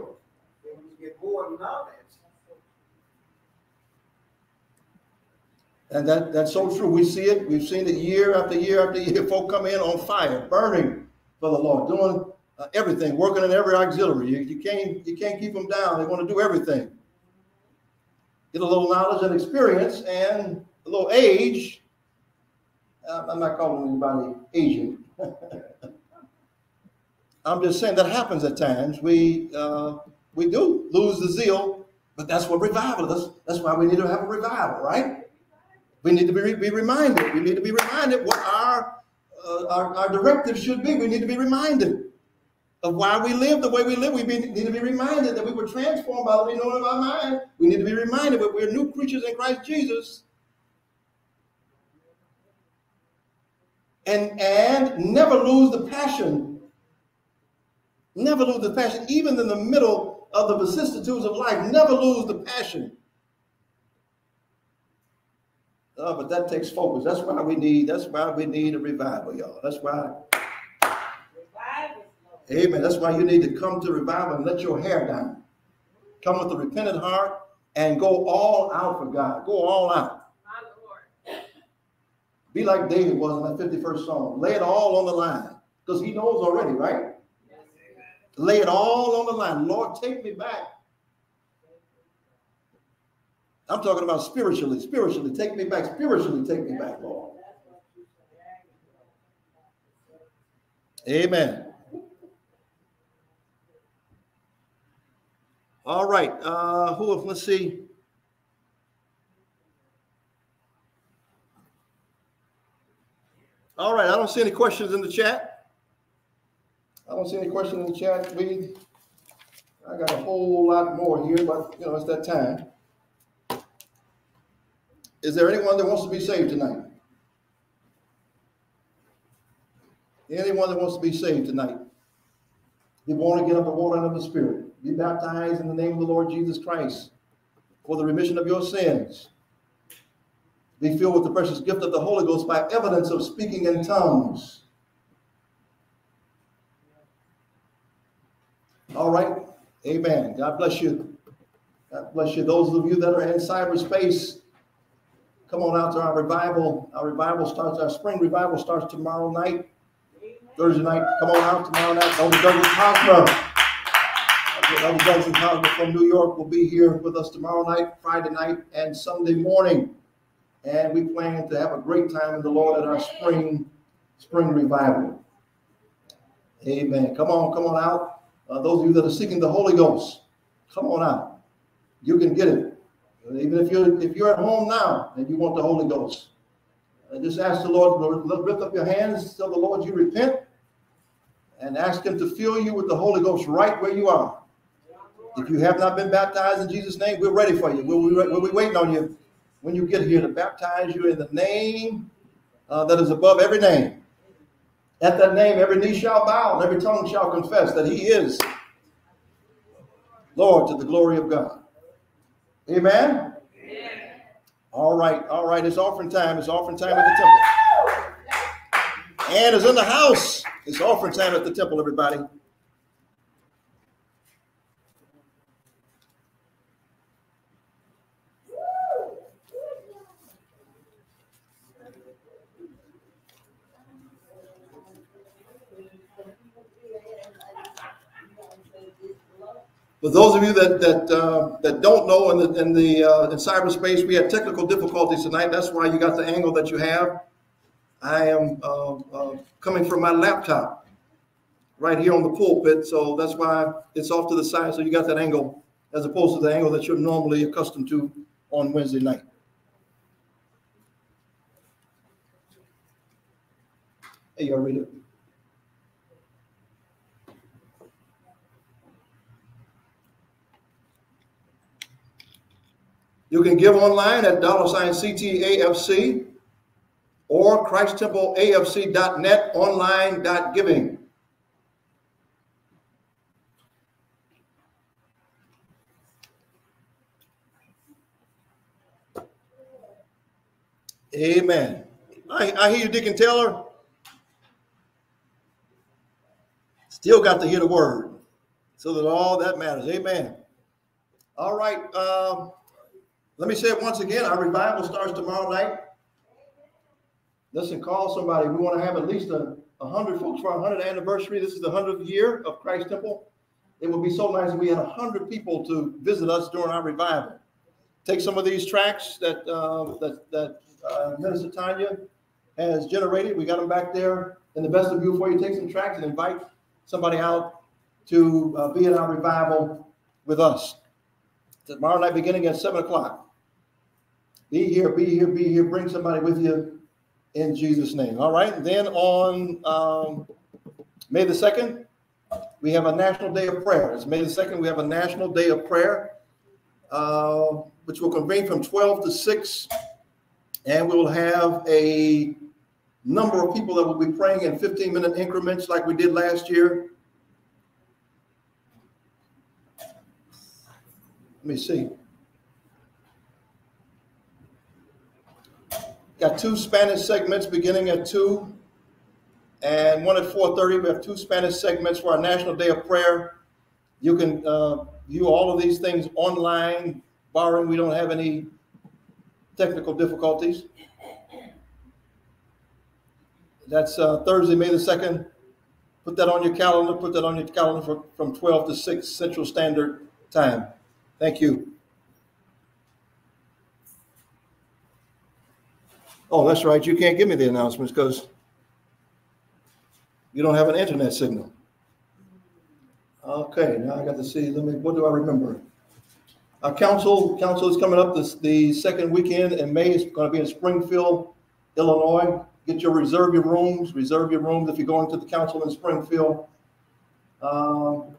And that, that's so true. We see it. We've seen it year after year after year. Folk come in on fire, burning for the Lord, doing uh, everything, working in every auxiliary. You, you can't you can't keep them down. They want to do everything. Get a little knowledge and experience and a little age. I'm not calling anybody Asian. I'm just saying that happens at times. We uh, we do lose the zeal, but that's what revival is. That's why we need to have a revival, right? We need to be, be reminded. We need to be reminded what our, uh, our our directive should be. We need to be reminded of why we live the way we live. We be, need to be reminded that we were transformed by the renewing of our mind. We need to be reminded that we're new creatures in Christ Jesus. And and never lose the passion. Never lose the passion, even in the middle of the vicissitudes of life. Never lose the passion. Oh, but that takes focus. That's why we need. That's why we need a revival, y'all. That's why. Amen. That's why you need to come to revival and let your hair down. Come with a repentant heart and go all out for God. Go all out. Be like David was in that 51st Psalm. Lay it all on the line because he knows already, right? Lay it all on the line. Lord, take me back. I'm talking about spiritually. Spiritually, take me back. Spiritually, take me back, Lord. Amen. All right. Uh, who? Let's see. All right. I don't see any questions in the chat. I don't see any questions in the chat. We, I got a whole lot more here, but you know it's that time. Is there anyone that wants to be saved tonight? Anyone that wants to be saved tonight? Be born again of the water and of the Spirit. Be baptized in the name of the Lord Jesus Christ for the remission of your sins. Be filled with the precious gift of the Holy Ghost by evidence of speaking in tongues. All right. Amen. God bless you. God bless you. Those of you that are in cyberspace, come on out to our revival. Our revival starts, our spring revival starts tomorrow night. Thursday night, come on out tomorrow night. Elder Douglas Hosmer. Elder Douglas Hosmer from New York will be here with us tomorrow night, Friday night, and Sunday morning. And we plan to have a great time in the Lord at our spring spring revival. Amen. Come on, come on out. Uh, those of you that are seeking the Holy Ghost, come on out. You can get it. Even if you're if you're at home now and you want the Holy Ghost, uh, just ask the Lord, lift up your hands, tell the Lord you repent, and ask Him to fill you with the Holy Ghost right where you are. If you have not been baptized in Jesus' name, we're ready for you. We'll, we'll be waiting on you when you get here to baptize you in the name uh, that is above every name. At that name, every knee shall bow and every tongue shall confess that He is Lord to the glory of God. Amen. All right, all right. It's offering time. It's offering time at the temple. And it's in the house. It's offering time at the temple, everybody. For those of you that that uh, that don't know in the in the uh, in cyberspace, we had technical difficulties tonight. That's why you got the angle that you have. I am uh, uh coming from my laptop, right here on the pulpit, so that's why it's off to the side, so you got that angle as opposed to the angle that you're normally accustomed to on Wednesday night. Hey, y'all? You can give online at dollar sign CTAFC or ChristTempleAFC.net online dot giving. Amen. I, I hear you, Deacon Taylor. Still got to hear the word. So that all that matters. Amen. All right. Um, let me say it once again. Our revival starts tomorrow night. Listen, call somebody. We want to have at least a, a hundred folks for our hundredth anniversary. This is the hundredth year of Christ Temple. It would be so nice if we had a hundred people to visit us during our revival. Take some of these tracks that uh, that that uh, Minister Tanya has generated. We got them back there in the vestibule for you. Take some tracks and invite somebody out to uh, be in our revival with us. Tomorrow night, beginning at seven o'clock. Be here, be here, be here. Bring somebody with you in Jesus' name. All right. Then on um, May the 2nd, we have a National Day of Prayer. It's May the 2nd, we have a National Day of Prayer, uh, which will convene from 12 to 6. And we will have a number of people that will be praying in 15 minute increments like we did last year. Let me see. Got two Spanish segments beginning at 2 and one at 4.30. We have two Spanish segments for our National Day of Prayer. You can uh, view all of these things online, barring we don't have any technical difficulties. That's uh, Thursday, May the 2nd. Put that on your calendar. Put that on your calendar for, from 12 to 6 Central Standard Time. Thank you. Oh, that's right. You can't give me the announcements because you don't have an internet signal. Okay, now I got to see. Let me. What do I remember? Our council council is coming up this the second weekend in May. It's going to be in Springfield, Illinois. Get your reserve your rooms. Reserve your rooms if you're going to the council in Springfield. Um,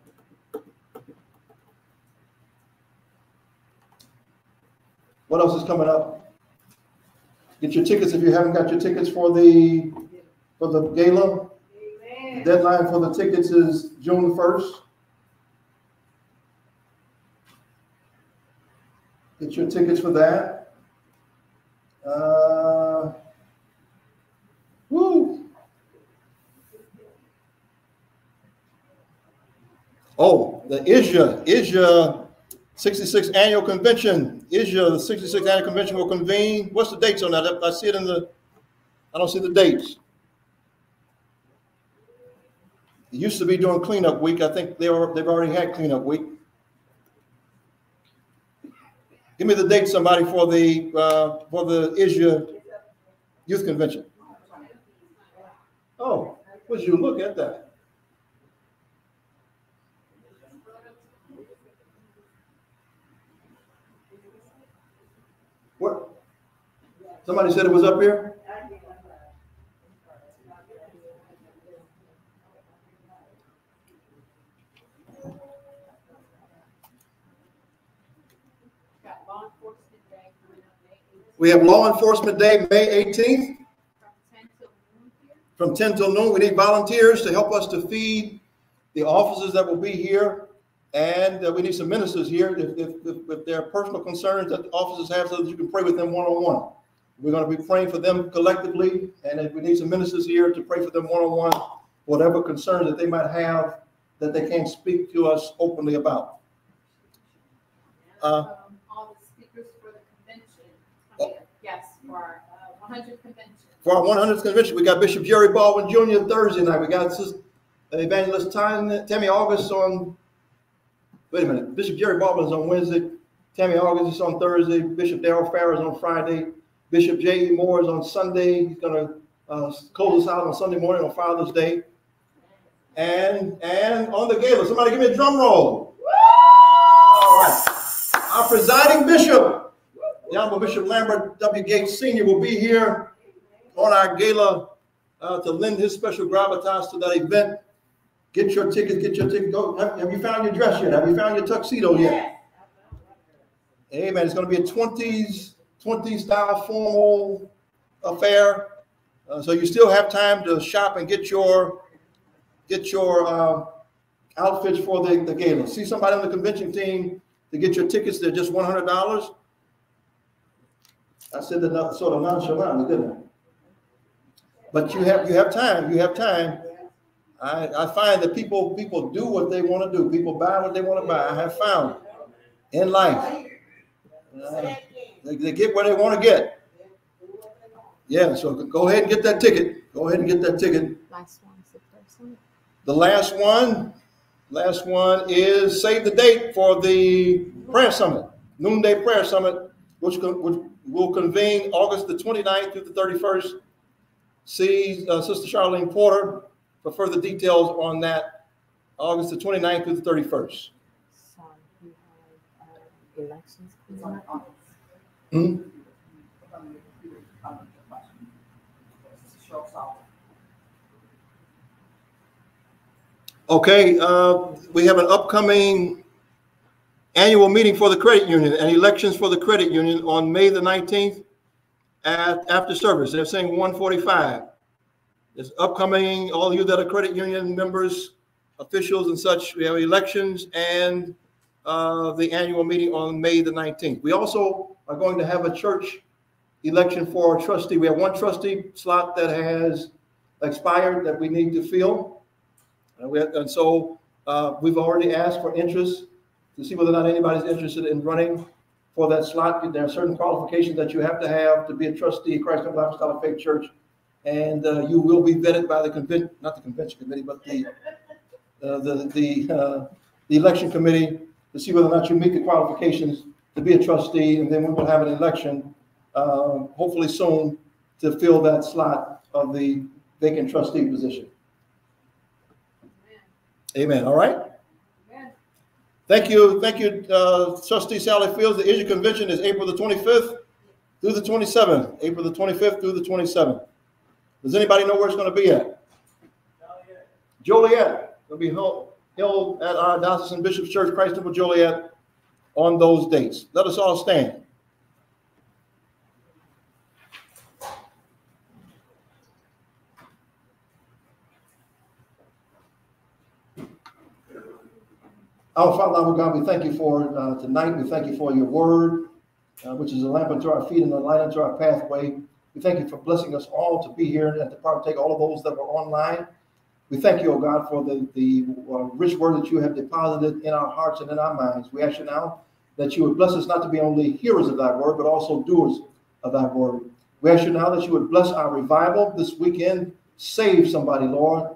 what else is coming up? Get your tickets if you haven't got your tickets for the for the gala. Amen. Deadline for the tickets is June first. Get your tickets for that. Uh, woo. Oh, the ISIA, ISIA 66th Annual Convention, ISIA, the 66th Annual Convention will convene. What's the dates on that? I see it in the, I don't see the dates. It used to be during cleanup week. I think they were, they've already had cleanup week. Give me the date, somebody, for the, uh, for the ISIA Youth Convention. Oh, would you look at that? What? Somebody said it was up here? We have Law Enforcement Day, May 18th, from ten till noon from 10 till noon. We need volunteers to help us to feed the officers that will be here. And uh, we need some ministers here if, if, if, if there are personal concerns that the officers have so that you can pray with them one-on-one. We're going to be praying for them collectively, and if we need some ministers here to pray for them one-on-one, whatever concerns that they might have that they can't speak to us openly about. Uh, Um, all the speakers for the convention, I yes, for our uh, one hundred convention. For our 100th convention, we got Bishop Jerry Baldwin Jr. Thursday night. We got Sis- Evangelist Tam- Tammy August on, wait a minute, Bishop Jerry Baldwin is on Wednesday. Tammy August is on Thursday. Bishop Darrell Farrer is on Friday. Bishop J.E. Moore is on Sunday. He's going to uh, close us out on Sunday morning on Father's Day. And and on the gala, somebody give me a drum roll. All right. Our presiding bishop, the Honorable Bishop Lambert W. Gates Sr. will be here on our gala uh, to lend his special gravitas to that event. Get your tickets, get your ticket. Go. Have, have you found your dress yet? Have you found your tuxedo yet? Amen. It's going to be a 20s, 20s style formal affair. Uh, so you still have time to shop and get your get your uh, outfits for the, the gala. See somebody on the convention team to get your tickets. They're just one hundred dollars. I said that not, sort of nonchalantly, didn't I? But you have you have time. You have time. I, I find that people people do what they want to do. People buy what they want to buy. I have found in life. Uh, they, they get what they want to get. Yeah, so go ahead and get that ticket. Go ahead and get that ticket. Last one's the person. The last one, last one is save the date for the prayer summit, noonday prayer summit, which, which will convene August the 29th through the 31st. See uh, Sister Charlene Porter for further details on that, August the 29th through the 31st. So you have uh, elections coming up. Hmm? Okay, uh, we have an upcoming annual meeting for the credit union and elections for the credit union on May the 19th at, after service. They're saying 145. It's upcoming, all of you that are credit union members, officials and such, we have elections and uh, the annual meeting on May the 19th. We also are going to have a church election for our trustee. We have one trustee slot that has expired that we need to fill. And we, and so, uh, we've already asked for interest to see whether or not anybody's interested in running for that slot. There are certain qualifications that you have to have to be a trustee of Christ Temple Apostolic Faith Church. And, uh, you will be vetted by the convention, not the convention committee, but the, uh, the, the, uh, the election committee to see whether or not you meet the qualifications to be a trustee. And then we will have an election, uh, hopefully soon to fill that slot of the vacant trustee position. Amen. All right. Amen. Thank you. Thank you, uh, trustee Sally Fields. The issue convention is April the 25th through the 27th, April the 25th through the 27th. Does anybody know where it's going to be at? Joliet. It'll be held, held at our Diocesan Bishop's Church, Christ Temple Joliet on those dates. Let us all stand. Our Father, our God, we thank you for uh, tonight. We thank you for your word, uh, which is a lamp unto our feet and a light unto our pathway. We thank you for blessing us all to be here and to partake all of those that were online. We thank you, O God, for the, the uh, rich word that you have deposited in our hearts and in our minds. We ask you now that you would bless us not to be only hearers of thy word, but also doers of thy word. We ask you now that you would bless our revival this weekend. Save somebody, Lord.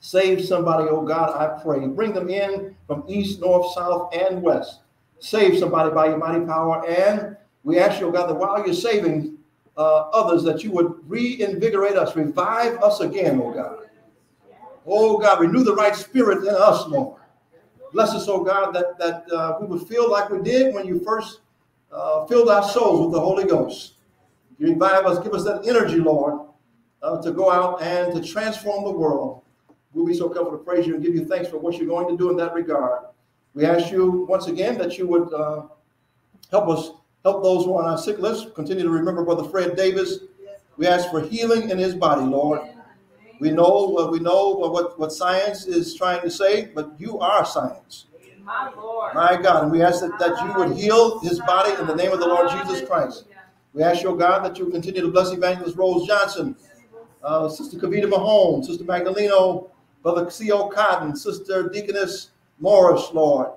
Save somebody, oh God, I pray. Bring them in from east, north, south, and west. Save somebody by your mighty power. And we ask you, oh God, that while you're saving uh, others, that you would reinvigorate us, revive us again, oh God. Oh God, renew the right spirit in us, Lord. Bless us, oh God, that, that uh, we would feel like we did when you first uh, filled our souls with the Holy Ghost. You revive us, give us that energy, Lord, uh, to go out and to transform the world. We'll be so careful to praise you and give you thanks for what you're going to do in that regard. We ask you once again that you would uh, help us, help those who are on our sick list. Continue to remember Brother Fred Davis. We ask for healing in his body, Lord. We know uh, we know what, what science is trying to say, but you are science. My Lord. My God, and we ask that, that you would heal his body in the name of the Lord Jesus Christ. We ask your God that you continue to bless Evangelist Rose Johnson, uh, Sister Kavita Mahone, Sister Magdaleno, Brother C.O. Cotton, Sister Deaconess Morris, Lord.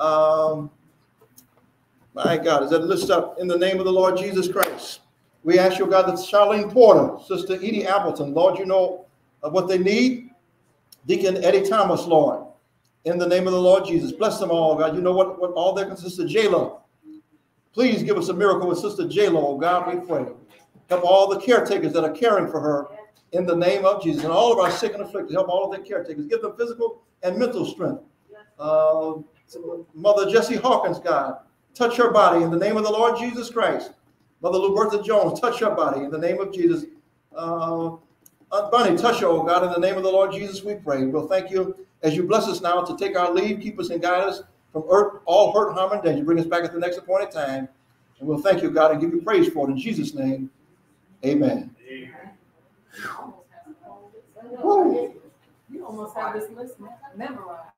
Um, my God, is that list up in the name of the Lord Jesus Christ? We ask your God that Charlene Porter, Sister Edie Appleton, Lord, you know uh, what they need. Deacon Eddie Thomas, Lord, in the name of the Lord Jesus. Bless them all, God. You know what, what all their Sister Jayla. Please give us a miracle with Sister Jayla, oh God, we pray. Help all the caretakers that are caring for her in the name of Jesus. And all of our sick and afflicted, help all of their caretakers. Give them physical and mental strength. Uh, Mother Jessie Hawkins, God, touch her body in the name of the Lord Jesus Christ. Mother Lubertha Jones, touch her body in the name of Jesus. Uh, Bunny, touch her, oh God, in the name of the Lord Jesus, we pray. We'll thank you as you bless us now to take our leave, keep us and guide us from earth, all hurt, harm, and danger. Bring us back at the next appointed time. And we'll thank you, God, and give you praise for it in Jesus' name. Amen. You almost have this list memorized.